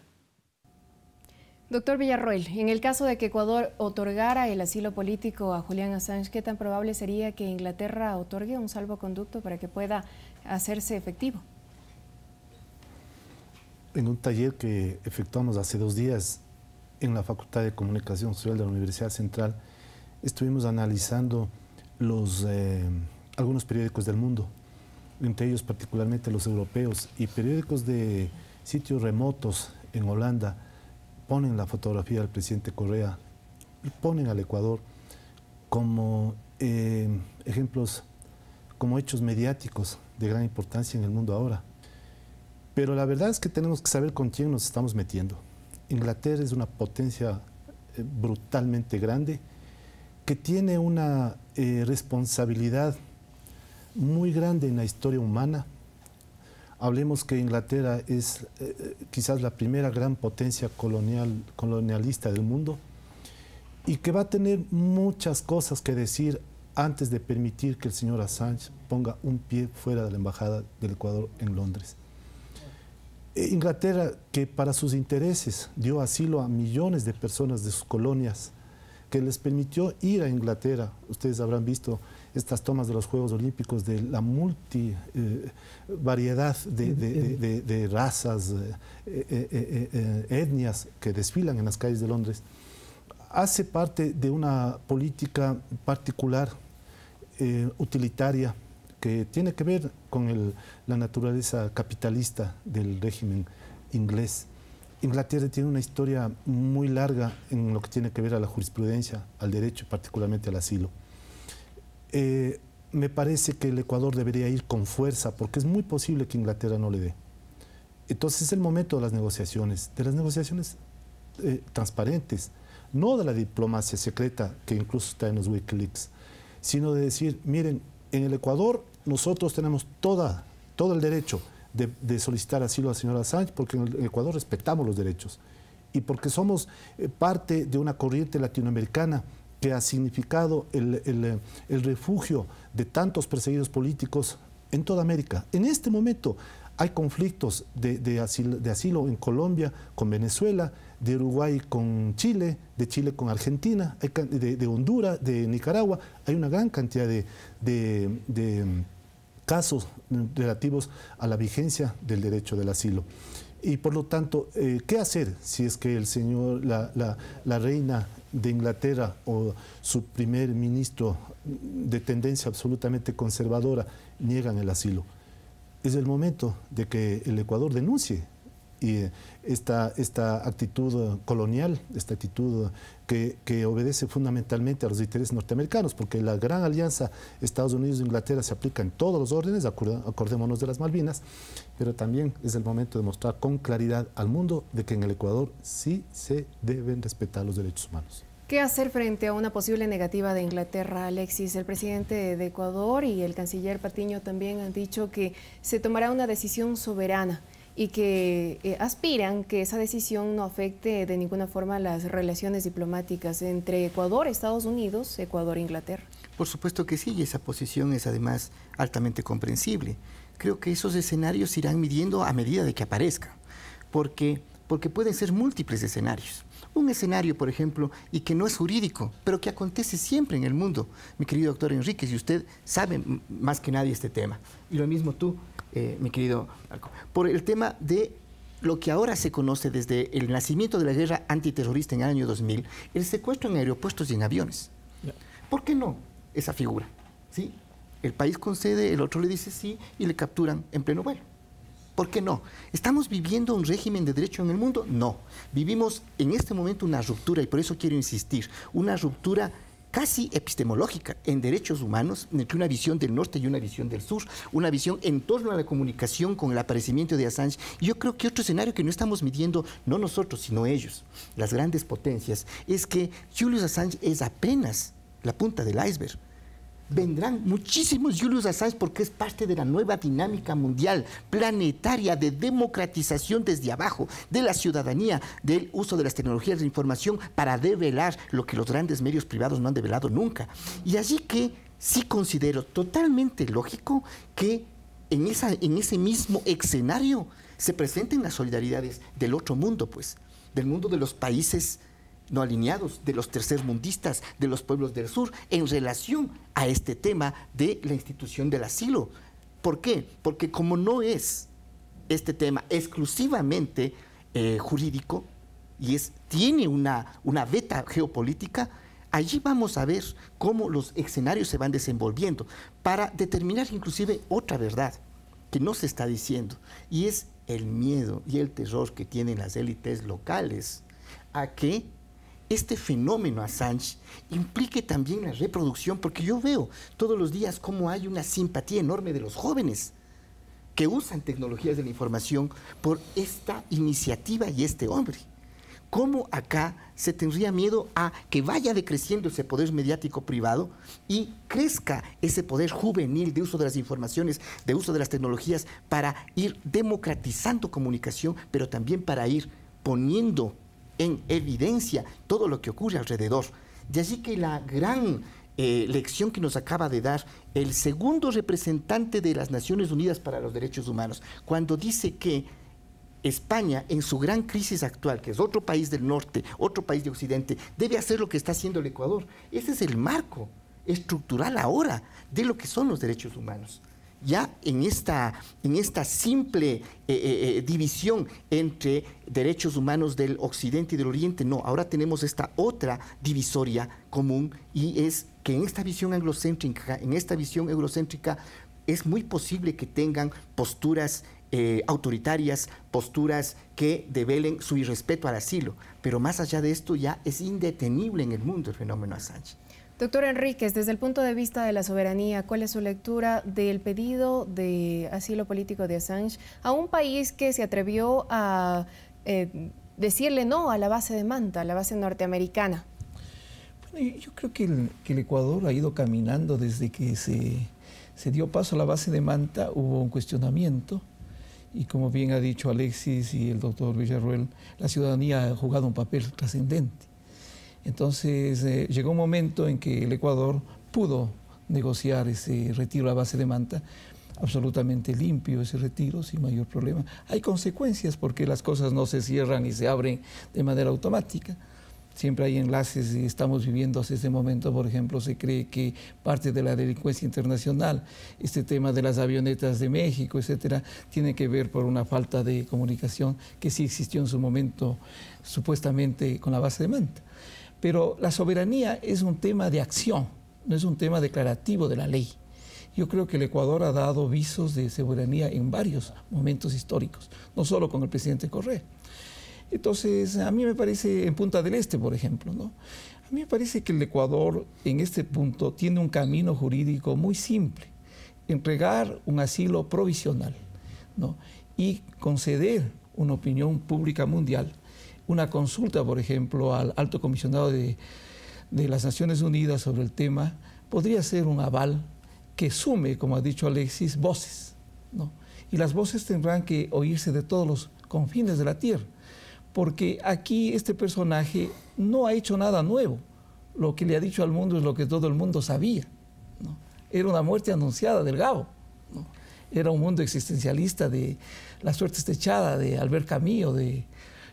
Doctor Villarroel, en el caso de que Ecuador otorgara el asilo político a Julián Assange, ¿qué tan probable sería que Inglaterra otorgue un salvoconducto para que pueda hacerse efectivo? En un taller que efectuamos hace dos días en la Facultad de Comunicación Social de la Universidad Central, estuvimos analizando los, eh, algunos periódicos del mundo, entre ellos particularmente los europeos, y periódicos de sitios remotos en Holanda ponen la fotografía del presidente Correa y ponen al Ecuador como eh, ejemplos, como hechos mediáticos de gran importancia en el mundo ahora. Pero la verdad es que tenemos que saber con quién nos estamos metiendo. Inglaterra es una potencia eh, brutalmente grande que tiene una eh, responsabilidad muy grande en la historia humana. Hablemos que Inglaterra es eh, quizás la primera gran potencia colonial, colonialista del mundo y que va a tener muchas cosas que decir antes de permitir que el señor Assange ponga un pie fuera de la Embajada del Ecuador en Londres. Eh, Inglaterra, que para sus intereses dio asilo a millones de personas de sus colonias, que les permitió ir a Inglaterra. Ustedes habrán visto estas tomas de los Juegos Olímpicos de la multi eh, variedad de, razas, eh, etnias que desfilan en las calles de Londres. Hace parte de una política particular, utilitaria, que tiene que ver con la naturaleza capitalista del régimen inglés. Inglaterra tiene una historia muy larga en lo que tiene que ver a la jurisprudencia, al derecho, particularmente al asilo. Eh, me parece que el Ecuador debería ir con fuerza, porque es muy posible que Inglaterra no le dé. Entonces es el momento de las negociaciones, de las negociaciones eh, transparentes, no de la diplomacia secreta que incluso está en los Wikileaks, sino de decir, miren, en el Ecuador nosotros tenemos toda, todo el derecho de, solicitar asilo a la señora Sánchez porque en, Ecuador respetamos los derechos y porque somos eh, parte de una corriente latinoamericana que ha significado el, refugio de tantos perseguidos políticos en toda América. En este momento hay conflictos de, asilo, en Colombia con Venezuela, de Uruguay con Chile, de Chile con Argentina, de, Honduras, de Nicaragua. Hay una gran cantidad de, casos relativos a la vigencia del derecho del asilo. Y por lo tanto, eh, ¿qué hacer si es que el señor, la reina de Inglaterra o su primer ministro de tendencia absolutamente conservadora niegan el asilo? es el momento de que el Ecuador denuncie y esta, esta actitud colonial, esta actitud que, obedece fundamentalmente a los intereses norteamericanos, porque la gran alianza Estados Unidos-Inglaterra se aplica en todos los órdenes, acordémonos de las Malvinas, pero también es el momento de mostrar con claridad al mundo de que en el Ecuador sí se deben respetar los derechos humanos. ¿Qué hacer frente a una posible negativa de Inglaterra, Alexis? El presidente de Ecuador y el canciller Patiño también han dicho que se tomará una decisión soberana y que eh, aspiran que esa decisión no afecte de ninguna forma las relaciones diplomáticas entre Ecuador, Estados Unidos, Ecuador Inglaterra. Por supuesto que sí, y esa posición es además altamente comprensible. Creo que esos escenarios irán midiendo a medida de que aparezcan, porque, porque pueden ser múltiples escenarios un escenario, por ejemplo, y que no es jurídico, pero que acontece siempre en el mundo, mi querido doctor Enríquez, y usted sabe más que nadie este tema. Y lo mismo tú, eh, mi querido Marco, por el tema de lo que ahora se conoce desde el nacimiento de la guerra antiterrorista en el año 2000, el secuestro en aeropuertos y en aviones. ¿Por qué no esa figura? ¿Sí? El país concede, el otro le dice sí y le capturan en pleno vuelo. ¿Por qué no? ¿Estamos viviendo un régimen de derecho en el mundo? No. Vivimos en este momento una ruptura, y por eso quiero insistir, una ruptura casi epistemológica en derechos humanos, entre una visión del norte y una visión del sur, una visión en torno a la comunicación con el aparecimiento de Assange. Y yo creo que otro escenario que no estamos midiendo, no nosotros, sino ellos, las grandes potencias, es que Julius Assange es apenas la punta del iceberg vendrán muchísimos Julius Assange porque es parte de la nueva dinámica mundial, planetaria, de democratización desde abajo, de la ciudadanía, del uso de las tecnologías de información para develar lo que los grandes medios privados no han develado nunca. Y así que sí considero totalmente lógico que en, esa, en ese mismo escenario se presenten las solidaridades del otro mundo, pues, del mundo de los países no alineados, de los tercermundistas, de los pueblos del sur, en relación a este tema de la institución del asilo. ¿Por qué? Porque como no es este tema exclusivamente eh, jurídico y es, tiene una, una beta geopolítica, allí vamos a ver cómo los escenarios se van desenvolviendo para determinar inclusive otra verdad que no se está diciendo, y es el miedo y el terror que tienen las élites locales a que este fenómeno Assange implique también la reproducción, porque yo veo todos los días cómo hay una simpatía enorme de los jóvenes que usan tecnologías de la información por esta iniciativa y este hombre. ¿Cómo acá se tendría miedo a que vaya decreciendo ese poder mediático privado y crezca ese poder juvenil de uso de las informaciones, de uso de las tecnologías para ir democratizando comunicación, pero también para ir poniendo en evidencia todo lo que ocurre alrededor. De allí que la gran eh, lección que nos acaba de dar el segundo representante de las Naciones Unidas para los Derechos Humanos, cuando dice que España, en su gran crisis actual, que es otro país del norte, otro país de Occidente, debe hacer lo que está haciendo el Ecuador. Ese es el marco estructural ahora de lo que son los derechos humanos ya en esta, en esta simple eh, eh, eh, división entre derechos humanos del occidente y del oriente, no, ahora tenemos esta otra divisoria común y es que en esta visión anglocéntrica, en esta visión eurocéntrica, es muy posible que tengan posturas autoritarias, posturas que develen su irrespeto al asilo, pero más allá de esto ya es indetenible en el mundo el fenómeno Assange. Doctor Enríquez, desde el punto de vista de la soberanía, ¿cuál es su lectura del pedido de asilo político de Assange a un país que se atrevió a eh, decirle no a la base de Manta, a la base norteamericana? Bueno, yo creo que el, Ecuador ha ido caminando desde que se, se dio paso a la base de Manta, hubo un cuestionamiento y como bien ha dicho Alexis y el doctor Villarruel, la ciudadanía ha jugado un papel trascendente. Entonces eh, llegó un momento en que el Ecuador pudo negociar ese retiro a base de manta, absolutamente limpio ese retiro, sin mayor problema. Hay consecuencias porque las cosas no se cierran y se abren de manera automática. Siempre hay enlaces y estamos viviendo hasta este momento, por ejemplo, se cree que parte de la delincuencia internacional, este tema de las avionetas de México, etcétera, tiene que ver por una falta de comunicación que sí existió en su momento, supuestamente con la base de Manta. Pero la soberanía es un tema de acción, no es un tema declarativo de la ley. Yo creo que el Ecuador ha dado visos de soberanía en varios momentos históricos, no solo con el presidente Correa. Entonces, a mí me parece, en Punta del Este, por ejemplo, ¿no? a mí me parece que el Ecuador en este punto tiene un camino jurídico muy simple, entregar un asilo provisional ¿no? y conceder una opinión pública mundial, una consulta, por ejemplo, al alto comisionado de, de las Naciones Unidas sobre el tema, podría ser un aval que sume, como ha dicho Alexis, voces. ¿no? Y las voces tendrán que oírse de todos los confines de la tierra, porque aquí este personaje no ha hecho nada nuevo. Lo que le ha dicho al mundo es lo que todo el mundo sabía. ¿no? Era una muerte anunciada del Gabo. ¿no? Era un mundo existencialista de la suerte estechada de Albert Camus, de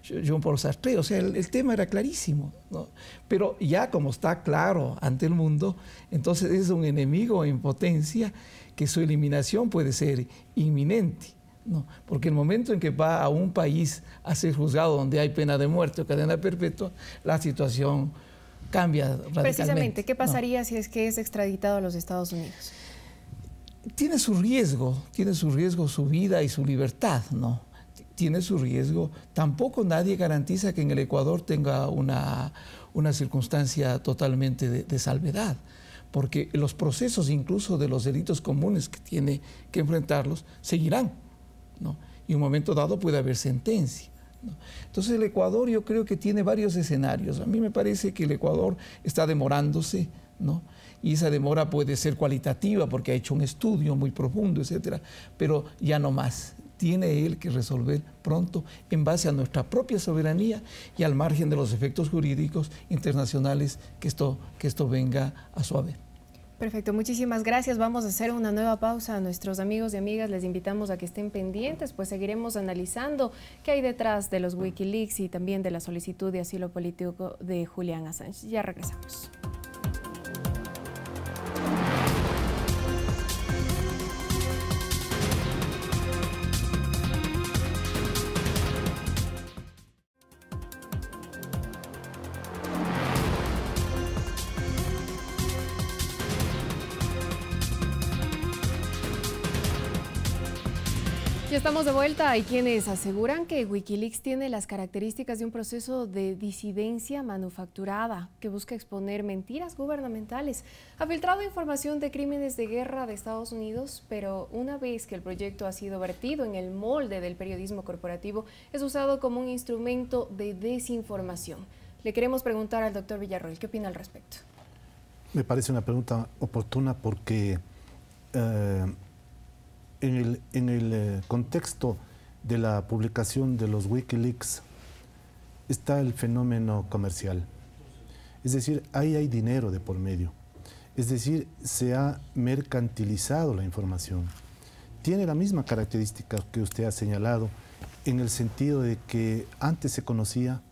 Jean Paul Sartre. O sea, el, el tema era clarísimo. ¿no? Pero ya como está claro ante el mundo, entonces es un enemigo en potencia que su eliminación puede ser inminente. ¿no? Porque el momento en que va a un país a ser juzgado donde hay pena de muerte o cadena perpetua, la situación cambia radicalmente. Precisamente, ¿qué pasaría ¿no? si es que es extraditado a los Estados Unidos? Tiene su riesgo, tiene su riesgo su vida y su libertad, ¿no? Tiene su riesgo. Tampoco nadie garantiza que en el Ecuador tenga una, una circunstancia totalmente de, salvedad, porque los procesos incluso de los delitos comunes que tiene que enfrentarlos seguirán, ¿no? y un momento dado puede haber sentencia. ¿no? Entonces el Ecuador yo creo que tiene varios escenarios. A mí me parece que el Ecuador está demorándose, ¿no? y esa demora puede ser cualitativa porque ha hecho un estudio muy profundo, etcétera, pero ya no más tiene él que resolver pronto en base a nuestra propia soberanía y al margen de los efectos jurídicos internacionales que esto, que esto venga a su haber. Perfecto, muchísimas gracias. Vamos a hacer una nueva pausa. A nuestros amigos y amigas les invitamos a que estén pendientes, pues seguiremos analizando qué hay detrás de los Wikileaks y también de la solicitud de asilo político de Julián Assange. Ya regresamos. Estamos de vuelta. Hay quienes aseguran que Wikileaks tiene las características de un proceso de disidencia manufacturada que busca exponer mentiras gubernamentales. Ha filtrado información de crímenes de guerra de Estados Unidos, pero una vez que el proyecto ha sido vertido en el molde del periodismo corporativo, es usado como un instrumento de desinformación. Le queremos preguntar al doctor Villarroel, ¿qué opina al respecto? Me parece una pregunta oportuna porque... Eh, en el, en el eh, contexto de la publicación de los Wikileaks está el fenómeno comercial. Es decir, ahí hay dinero de por medio. Es decir, se ha mercantilizado la información. Tiene la misma característica que usted ha señalado en el sentido de que antes se conocía,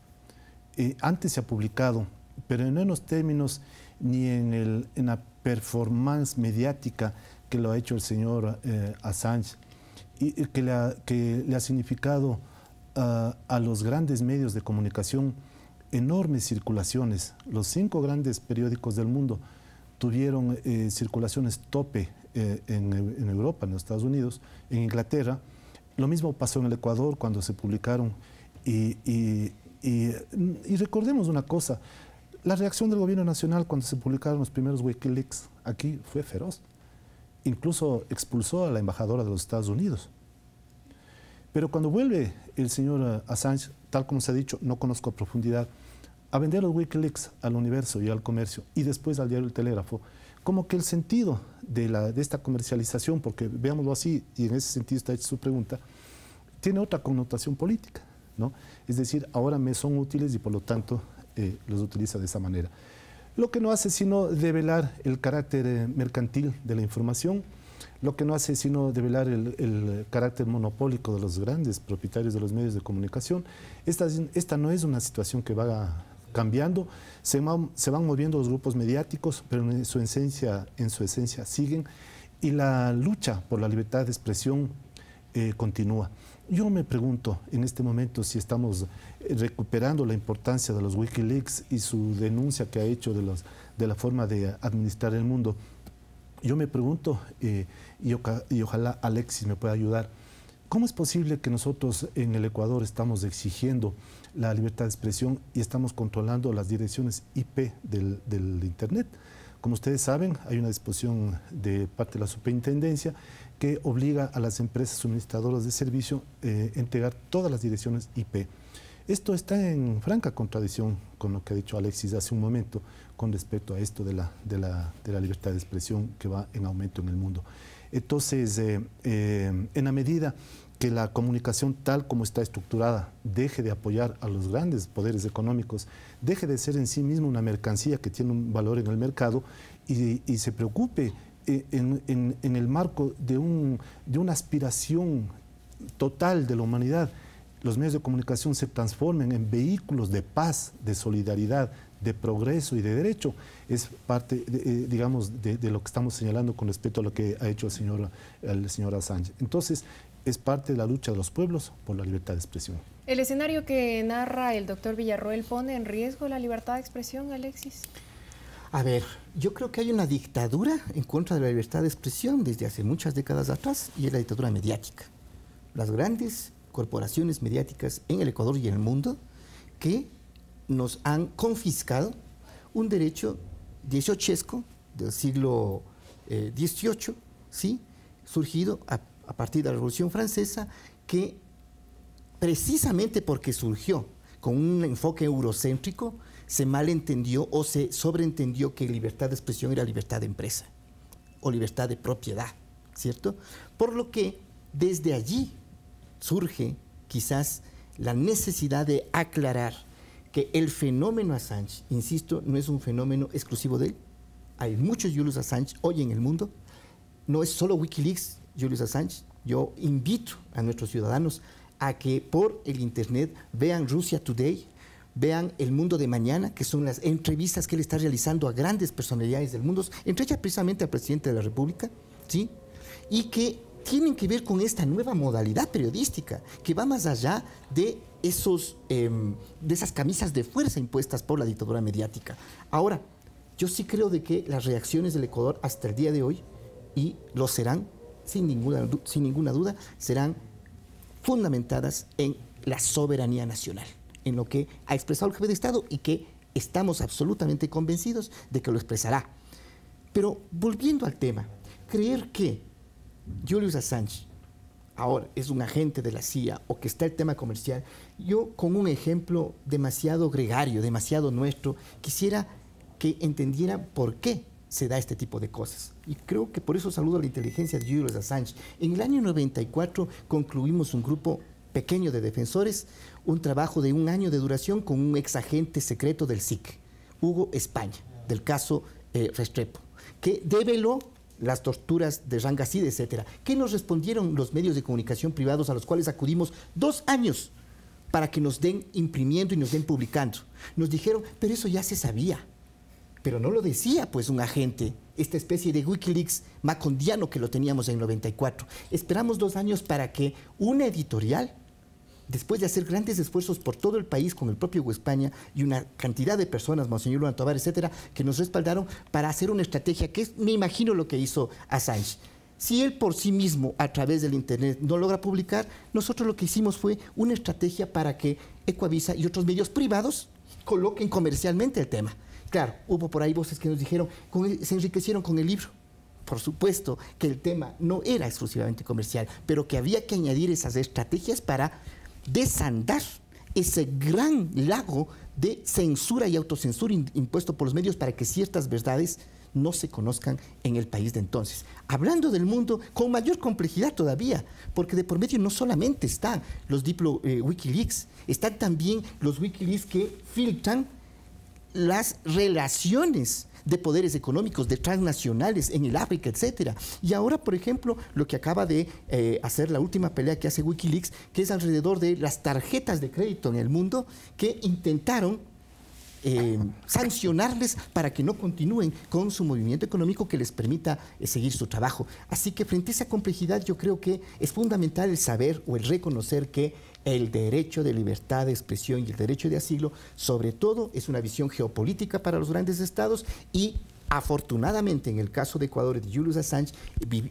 eh, antes se ha publicado, pero no en los términos ni en, el, en la performance mediática que lo ha hecho el señor eh, Assange y que le ha, que le ha significado uh, a los grandes medios de comunicación enormes circulaciones. Los cinco grandes periódicos del mundo tuvieron eh, circulaciones tope eh, en, en, Europa, en los Estados Unidos, en Inglaterra. Lo mismo pasó en el Ecuador cuando se publicaron. Y, y, y, y recordemos una cosa, la reacción del gobierno nacional cuando se publicaron los primeros Wikileaks aquí fue feroz incluso expulsó a la embajadora de los Estados Unidos. Pero cuando vuelve el señor eh, Assange, tal como se ha dicho, no conozco a profundidad, a vender los Wikileaks al universo y al comercio y después al diario El Telégrafo, como que el sentido de, esta comercialización, porque veámoslo así, y en ese sentido está hecha su pregunta, tiene otra connotación política. ¿no? Es decir, ahora me son útiles y por lo tanto eh, los utiliza de esa manera. Lo que no hace sino develar el carácter eh, mercantil de la información, lo que no hace sino develar el, carácter monopólico de los grandes propietarios de los medios de comunicación. Esta, esta no es una situación que va cambiando, se, se, van moviendo los grupos mediáticos, pero en su, esencia, en su esencia siguen, y la lucha por la libertad de expresión eh, continúa. Yo me pregunto en este momento si estamos eh, recuperando la importancia de los Wikileaks y su denuncia que ha hecho de, la forma de administrar el mundo. Yo me pregunto, eh, y, y, ojalá Alexis me pueda ayudar, ¿cómo es posible que nosotros en el Ecuador estamos exigiendo la libertad de expresión y estamos controlando las direcciones IP del, del Internet? Como ustedes saben, hay una disposición de parte de la superintendencia que obliga a las empresas suministradoras de servicio a eh, entregar todas las direcciones IP. Esto está en franca contradicción con lo que ha dicho Alexis hace un momento con respecto a esto de la, de la, libertad de expresión que va en aumento en el mundo. Entonces, eh, eh, en la medida que la comunicación tal como está estructurada deje de apoyar a los grandes poderes económicos, deje de ser en sí mismo una mercancía que tiene un valor en el mercado y, y se preocupe en, el marco de, un, de una aspiración total de la humanidad, los medios de comunicación se transformen en vehículos de paz, de solidaridad, de progreso y de derecho, es parte, eh, digamos, de, lo que estamos señalando con respecto a lo que ha hecho el señor, el señor Assange. Entonces, es parte de la lucha de los pueblos por la libertad de expresión. ¿El escenario que narra el doctor Villarroel pone en riesgo la libertad de expresión, Alexis? A ver, yo creo que hay una dictadura en contra de la libertad de expresión desde hace muchas décadas atrás y es la dictadura mediática. Las grandes corporaciones mediáticas en el Ecuador y en el mundo que nos han confiscado un derecho dieciochesco del siglo XVIII, eh, ¿sí? surgido a, a partir de la Revolución Francesa, que precisamente porque surgió con un enfoque eurocéntrico, se malentendió o se sobreentendió que libertad de expresión era libertad de empresa o libertad de propiedad, ¿cierto? Por lo que desde allí surge quizás la necesidad de aclarar que el fenómeno Assange, insisto, no es un fenómeno exclusivo de él. Hay muchos Julius Assange hoy en el mundo. No es solo Wikileaks, Julius Assange. Yo invito a nuestros ciudadanos a que por el Internet vean Rusia Today, vean El Mundo de Mañana, que son las entrevistas que él está realizando a grandes personalidades del mundo, entre ellas precisamente al presidente de la República, ¿sí? Y que tienen que ver con esta nueva modalidad periodística, que va más allá de, esos, em, de esas camisas de fuerza impuestas por la dictadura mediática. Ahora, yo sí creo de que las reacciones del Ecuador hasta el día de hoy, y lo serán, sin ninguna, sin ninguna duda, serán fundamentadas en la soberanía nacional en lo que ha expresado el jefe de Estado y que estamos absolutamente convencidos de que lo expresará. Pero volviendo al tema, creer que Julius Assange ahora es un agente de la CIA o que está el tema comercial, yo con un ejemplo demasiado gregario, demasiado nuestro, quisiera que entendieran por qué se da este tipo de cosas. Y creo que por eso saludo a la inteligencia de Julius Assange. En el año 94 concluimos un grupo pequeño de defensores, un trabajo de un año de duración con un ex agente secreto del SIC, Hugo España, del caso eh, Restrepo, que develó las torturas de Rangasid, etcétera. ¿Qué nos respondieron los medios de comunicación privados a los cuales acudimos dos años para que nos den imprimiendo y nos den publicando? Nos dijeron, pero eso ya se sabía. Pero no lo decía pues un agente, esta especie de Wikileaks macondiano que lo teníamos en 94. Esperamos dos años para que una editorial después de hacer grandes esfuerzos por todo el país con el propio España y una cantidad de personas, Monseñor Luan Tobar, etcétera, que nos respaldaron para hacer una estrategia que es, me imagino lo que hizo Assange. Si él por sí mismo, a través del Internet, no logra publicar, nosotros lo que hicimos fue una estrategia para que Ecoavisa y otros medios privados coloquen comercialmente el tema. Claro, hubo por ahí voces que nos dijeron, se enriquecieron con el libro. Por supuesto que el tema no era exclusivamente comercial, pero que había que añadir esas estrategias para desandar ese gran lago de censura y autocensura impuesto por los medios para que ciertas verdades no se conozcan en el país de entonces. Hablando del mundo con mayor complejidad todavía, porque de por medio no solamente están los Diplo eh, Wikileaks, están también los Wikileaks que filtran las relaciones de poderes económicos, de transnacionales en el África, etcétera. Y ahora, por ejemplo, lo que acaba de eh, hacer la última pelea que hace Wikileaks, que es alrededor de las tarjetas de crédito en el mundo que intentaron eh, sancionarles para que no continúen con su movimiento económico que les permita eh, seguir su trabajo. Así que frente a esa complejidad yo creo que es fundamental el saber o el reconocer que el derecho de libertad de expresión y el derecho de asilo, sobre todo, es una visión geopolítica para los grandes estados y Afortunadamente, en el caso de Ecuador de Julius Assange,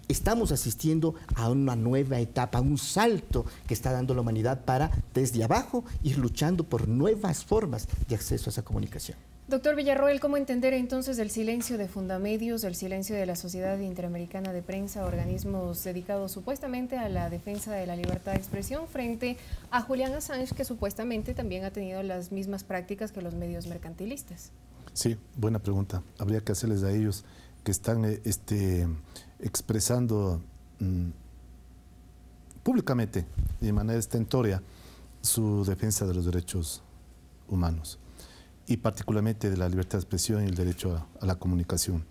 estamos asistiendo a una nueva etapa, a un salto que está dando la humanidad para, desde abajo, ir luchando por nuevas formas de acceso a esa comunicación. Doctor Villarroel, ¿cómo entender entonces el silencio de Fundamedios, el silencio de la Sociedad Interamericana de Prensa, organismos dedicados supuestamente a la defensa de la libertad de expresión, frente a Julian Assange, que supuestamente también ha tenido las mismas prácticas que los medios mercantilistas? Sí, buena pregunta. Habría que hacerles a ellos que están eh, este, expresando mm, públicamente y de manera estentoria su defensa de los derechos humanos y particularmente de la libertad de expresión y el derecho a, la comunicación.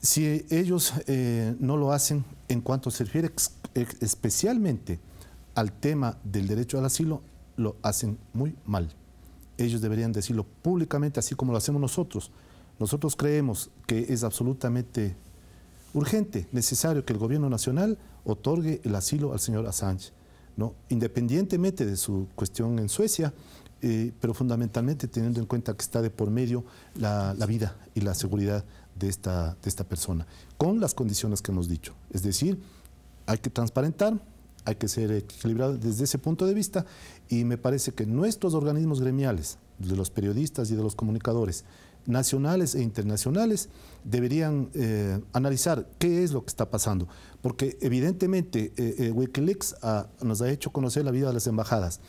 Si ellos eh, no lo hacen en cuanto se refiere especialmente al tema del derecho al asilo, lo hacen muy mal. Ellos deberían decirlo públicamente, así como lo hacemos nosotros. Nosotros creemos que es absolutamente urgente, necesario que el gobierno nacional otorgue el asilo al señor Assange, ¿no? independientemente de su cuestión en Suecia, eh, pero fundamentalmente teniendo en cuenta que está de por medio la, vida y la seguridad de esta, de esta persona, con las condiciones que hemos dicho. Es decir, hay que transparentar, hay que ser equilibrado desde ese punto de vista y me parece que nuestros organismos gremiales, de los periodistas y de los comunicadores, nacionales e internacionales, deberían eh, analizar qué es lo que está pasando, porque evidentemente eh, Wikileaks nos ha hecho conocer la vida de las embajadas,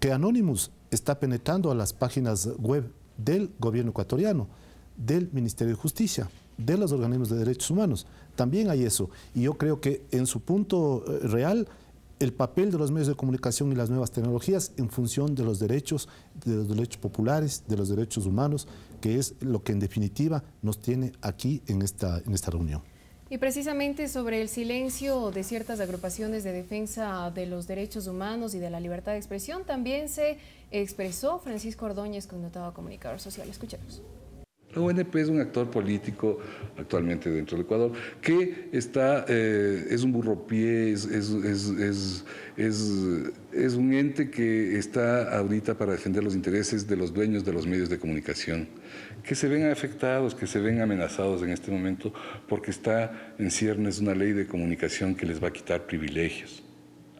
que Anonymous está penetrando a las páginas web del gobierno ecuatoriano, del Ministerio de Justicia, de los organismos de derechos humanos. También hay eso. Y yo creo que en su punto eh, real, el papel de los medios de comunicación y las nuevas tecnologías en función de los derechos, de los derechos populares, de los derechos humanos, que es lo que en definitiva nos tiene aquí en esta, en esta reunión. Y precisamente sobre el silencio de ciertas agrupaciones de defensa de los derechos humanos y de la libertad de expresión, también se expresó Francisco Ordóñez, connotado comunicador social. Escuchemos. La UNP es un actor político actualmente dentro del Ecuador que está, eh, es un burropié, es, es, es, un ente que está ahorita para defender los intereses de los dueños de los medios de comunicación, que se ven afectados, que se ven amenazados en este momento porque está en ciernes una ley de comunicación que les va a quitar privilegios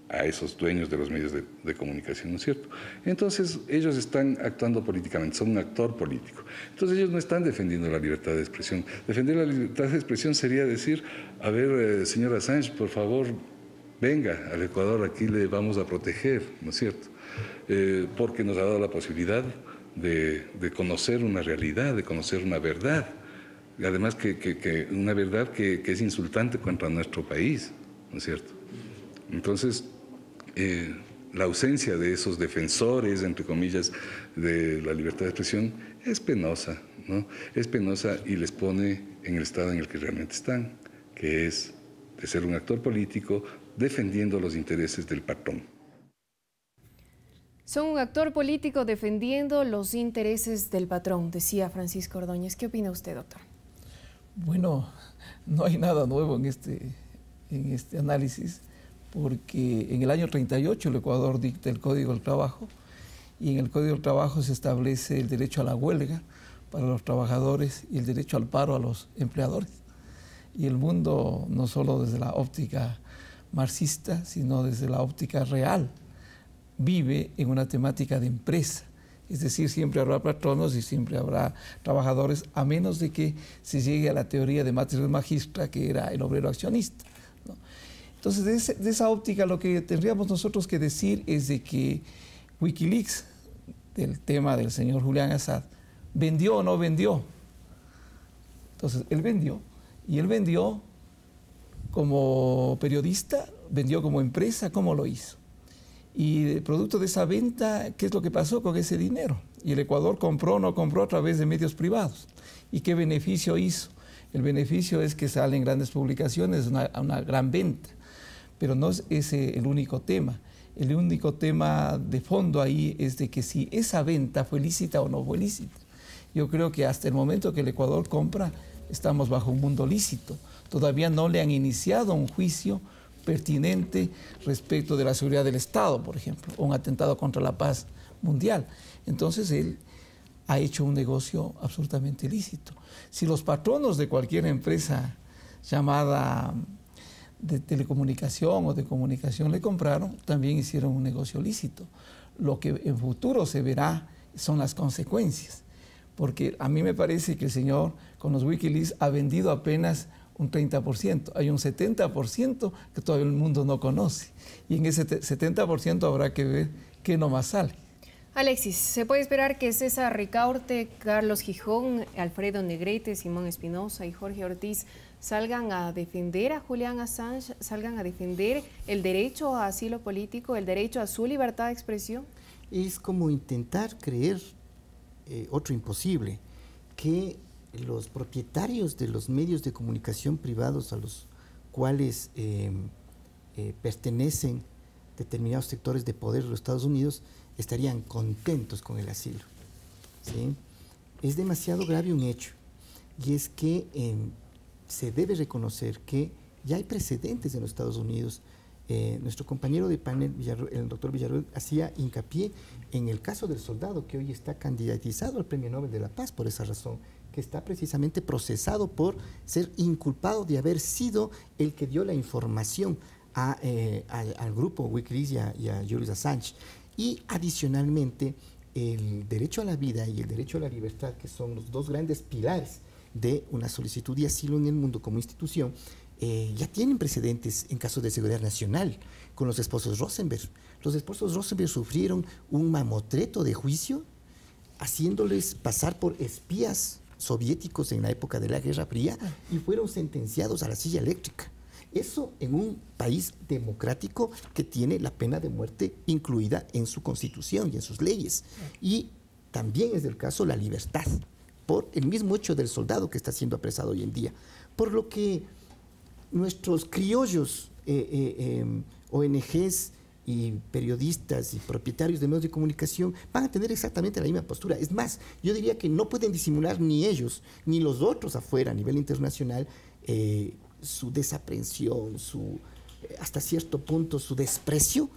a esos dueños de los medios de, comunicación, ¿no es cierto? Entonces ellos están actuando políticamente, son un actor político. Entonces ellos no están defendiendo la libertad de expresión. Defender la libertad de expresión sería decir, a ver, eh, señora Sánchez, por favor, venga al Ecuador, aquí le vamos a proteger, ¿no es cierto? Eh, porque nos ha dado la posibilidad de, conocer una realidad, de conocer una verdad. Y además que, una verdad que, que es insultante contra nuestro país, ¿no es cierto? Entonces, eh, la ausencia de esos defensores, entre comillas, de la libertad de expresión es penosa, ¿no? Es penosa y les pone en el estado en el que realmente están, que es de ser un actor político defendiendo los intereses del patrón. Son un actor político defendiendo los intereses del patrón, decía Francisco Ordóñez. ¿Qué opina usted, doctor? Bueno, no hay nada nuevo en este, en este análisis porque en el año 38 el Ecuador dicta el Código del Trabajo y en el Código del Trabajo se establece el derecho a la huelga para los trabajadores y el derecho al paro a los empleadores. Y el mundo, no solo desde la óptica marxista, sino desde la óptica real, vive en una temática de empresa. Es decir, siempre habrá patronos y siempre habrá trabajadores, a menos de que se llegue a la teoría de Matriz Magistra, que era el obrero accionista. Entonces, de, esa óptica lo que tendríamos nosotros que decir es de que Wikileaks, del tema del señor Julián Assad, vendió o no vendió. Entonces, él vendió. Y él vendió como periodista, vendió como empresa, ¿cómo lo hizo? Y producto de esa venta, ¿qué es lo que pasó con ese dinero? Y el Ecuador compró o no compró a través de medios privados. ¿Y qué beneficio hizo? El beneficio es que salen grandes publicaciones, una, una gran venta. Pero no es ese el único tema. El único tema de fondo ahí es de que si esa venta fue lícita o no fue lícita. Yo creo que hasta el momento que el Ecuador compra, estamos bajo un mundo lícito. Todavía no le han iniciado un juicio pertinente respecto de la seguridad del Estado, por ejemplo, o un atentado contra la paz mundial. Entonces él ha hecho un negocio absolutamente lícito. Si los patronos de cualquier empresa llamada de telecomunicación o de comunicación le compraron, también hicieron un negocio lícito. Lo que en futuro se verá son las consecuencias, porque a mí me parece que el señor con los Wikileaks ha vendido apenas un 30%, hay un 70% que todo el mundo no conoce, y en ese 70% habrá que ver qué nomás sale. Alexis, ¿se puede esperar que César Ricaurte, Carlos Gijón, Alfredo Negrete, Simón Espinosa y Jorge Ortiz salgan a defender a Julián Assange, salgan a defender el derecho a asilo político, el derecho a su libertad de expresión? Es como intentar creer eh, otro imposible, que los propietarios de los medios de comunicación privados a los cuales eh, eh, pertenecen determinados sectores de poder de los Estados Unidos estarían contentos con el asilo. Es demasiado grave un hecho, y es que em, se debe reconocer que ya hay precedentes en los Estados Unidos. Eh, nuestro compañero de panel, el doctor Villarroel, hacía hincapié en el caso del soldado que hoy está candidatizado al Premio Nobel de la Paz por esa razón, que está precisamente procesado por ser inculpado de haber sido el que dio la información eh, al grupo Wikileaks y a, y Julius Assange. Y adicionalmente, el derecho a la vida y el derecho a la libertad, que son los dos grandes pilares de una solicitud de asilo en el mundo como institución, eh, ya tienen precedentes en casos de seguridad nacional con los esposos Rosenberg. Los esposos Rosenberg sufrieron un mamotreto de juicio haciéndoles pasar por espías soviéticos en la época de la Guerra Fría y fueron sentenciados a la silla eléctrica. Eso en un país democrático que tiene la pena de muerte incluida en su constitución y en sus leyes. Y también es el caso la libertad, por el mismo hecho del soldado que está siendo apresado hoy en día. Por lo que nuestros criollos, eh, eh, em, ONGs y periodistas y propietarios de medios de comunicación van a tener exactamente la misma postura. Es más, yo diría que no pueden disimular ni ellos ni los otros afuera a nivel internacional eh, su desaprensión, su, hasta cierto punto su desprecio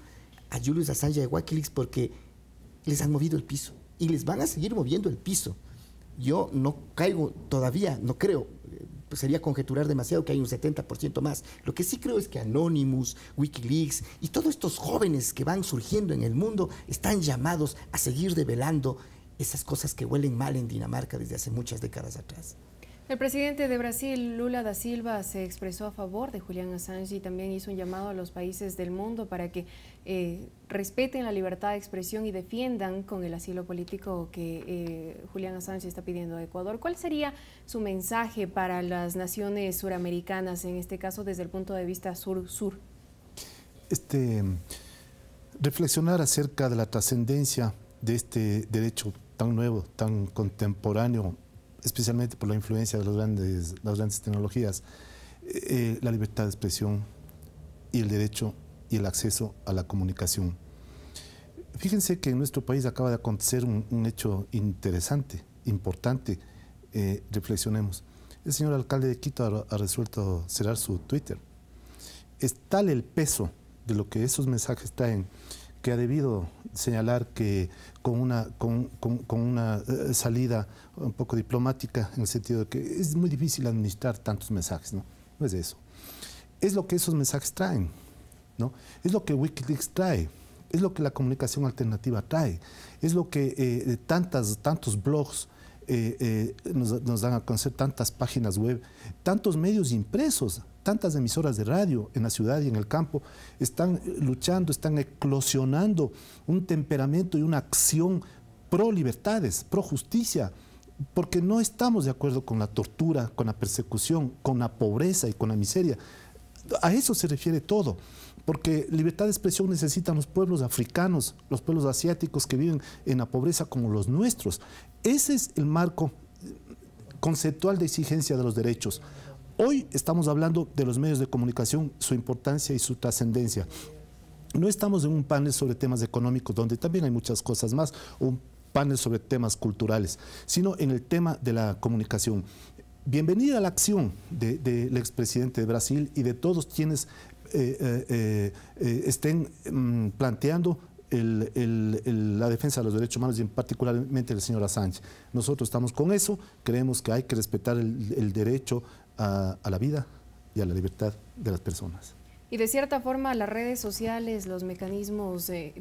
a Julius Assange y a Wikileaks porque les han movido el piso y les van a seguir moviendo el piso. Yo no caigo todavía, no creo, eh, sería conjeturar demasiado que hay un 70% más. Lo que sí creo es que Anonymous, Wikileaks y todos estos jóvenes que van surgiendo en el mundo están llamados a seguir develando esas cosas que huelen mal en Dinamarca desde hace muchas décadas atrás. El presidente de Brasil, Lula da Silva, se expresó a favor de Julián Assange y también hizo un llamado a los países del mundo para que eh, respeten la libertad de expresión y defiendan con el asilo político que eh, Julián Assange está pidiendo a Ecuador. ¿Cuál sería su mensaje para las naciones suramericanas, en este caso desde el punto de vista sur-sur? Este, reflexionar acerca de la trascendencia de este derecho tan nuevo, tan contemporáneo especialmente por la influencia de los grandes, las grandes tecnologías, eh, eh, la libertad de expresión y el derecho y el acceso a la comunicación. Fíjense que en nuestro país acaba de acontecer un, hecho interesante, importante, eh, reflexionemos. El señor alcalde de Quito ha, resuelto cerrar su Twitter. Es tal el peso de lo que esos mensajes traen que ha debido señalar que con una, con, una eh, salida un poco diplomática, en el sentido de que es muy difícil administrar tantos mensajes, ¿no? No es eso. Es lo que esos mensajes traen, ¿no? Es lo que Wikileaks trae, es lo que la comunicación alternativa trae, es lo que eh, tantas, tantos blogs eh, nos, dan a conocer, tantas páginas web, tantos medios impresos tantas emisoras de radio en la ciudad y en el campo están luchando, están eclosionando un temperamento y una acción pro libertades, pro justicia, porque no estamos de acuerdo con la tortura, con la persecución, con la pobreza y con la miseria. a eso se refiere todo porque libertad de expresión necesitan los pueblos africanos, los pueblos asiáticos que viven en la pobreza como los nuestros. Ese es el marco conceptual de exigencia de los derechos. Hoy estamos hablando de los medios de comunicación, su importancia y su trascendencia. No estamos en un panel sobre temas económicos, donde también hay muchas cosas más, un panel sobre temas culturales, sino en el tema de la comunicación. Bienvenida a la acción del expresidente de Brasil y de todos quienes eh, eh, eh, estén mm, planteando la defensa de los derechos humanos y particularmente el señor Assange. Nosotros estamos con eso, creemos que hay que respetar el, derecho a, la vida y a la libertad de las personas. Y de cierta forma las redes sociales, los mecanismos de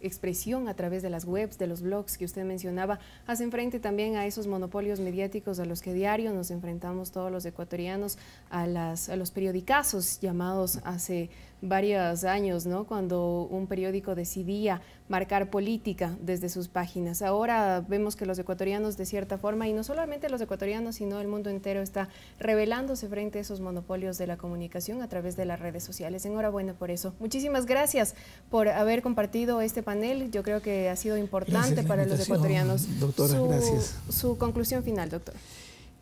expresión a través de las webs, de los blogs que usted mencionaba, hacen frente también a esos monopolios mediáticos a los que diario nos enfrentamos todos los ecuatorianos, a, las, a los periodicazos llamados hace varios años, ¿no? cuando un periódico decidía marcar política desde sus páginas. Ahora vemos que los ecuatorianos de cierta forma, y no solamente los ecuatorianos, sino el mundo entero está rebelándose frente a esos monopolios de la comunicación a través de las redes sociales. Enhorabuena por eso. Muchísimas gracias por haber compartido este panel. Yo creo que ha sido importante para los ecuatorianos. Doctora, gracias. Su conclusión final, doctor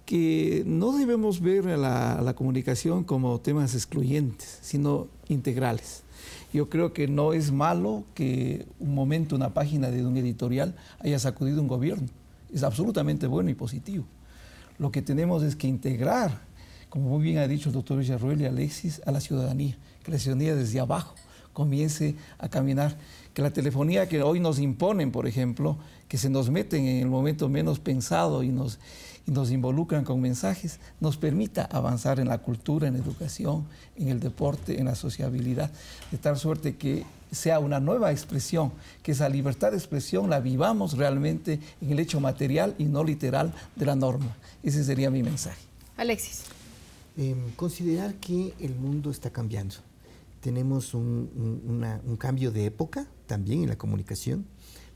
que no debemos ver la, la, comunicación como temas excluyentes, sino integrales. Yo creo que no es malo que un momento una página de un editorial haya sacudido un gobierno. Es absolutamente bueno y positivo. Lo que tenemos es que integrar, como muy bien ha dicho el doctor Villarruel y Alexis, a la ciudadanía, que la ciudadanía desde abajo comience a caminar, que la telefonía que hoy nos imponen, por ejemplo, que se nos meten en el momento menos pensado y nos, y nos involucran con mensajes, nos permita avanzar en la cultura, en la educación, en el deporte, en la sociabilidad, de tal suerte que sea una nueva expresión, que esa libertad de expresión la vivamos realmente en el hecho material y no literal de la norma. Ese sería mi mensaje. Alexis. Em, considerar que el mundo está cambiando. Tenemos un cambio de época también en la comunicación.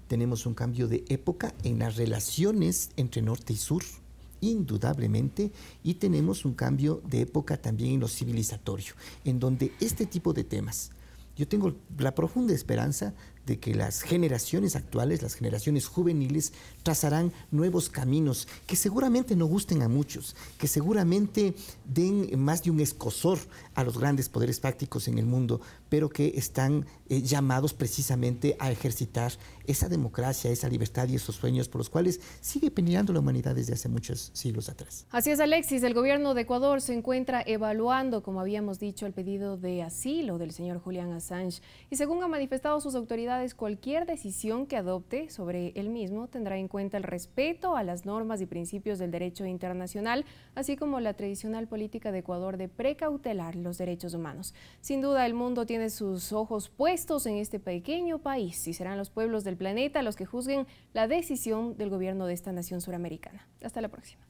Tenemos un cambio de época en las relaciones entre norte y sur indudablemente, y tenemos un cambio de época también en lo civilizatorio, en donde este tipo de temas, yo tengo la profunda esperanza de que las generaciones actuales, las generaciones juveniles, trazarán nuevos caminos que seguramente no gusten a muchos, que seguramente den más de un escosor a los grandes poderes prácticos en el mundo, pero que están eh, llamados precisamente a ejercitar esa democracia, esa libertad y esos sueños por los cuales sigue peleando la humanidad desde hace muchos siglos atrás. Así es, Alexis. El gobierno de Ecuador se encuentra evaluando, como habíamos dicho, el pedido de asilo del señor Julián Assange y según han manifestado sus autoridades, cualquier decisión que adopte sobre el mismo tendrá en cuenta el respeto a las normas y principios del derecho internacional, así como la tradicional política de Ecuador de precautelar los derechos humanos. Sin duda, el mundo tiene sus ojos puestos en este pequeño país y serán los pueblos del planeta los que juzguen la decisión del gobierno de esta nación suramericana. Hasta la próxima.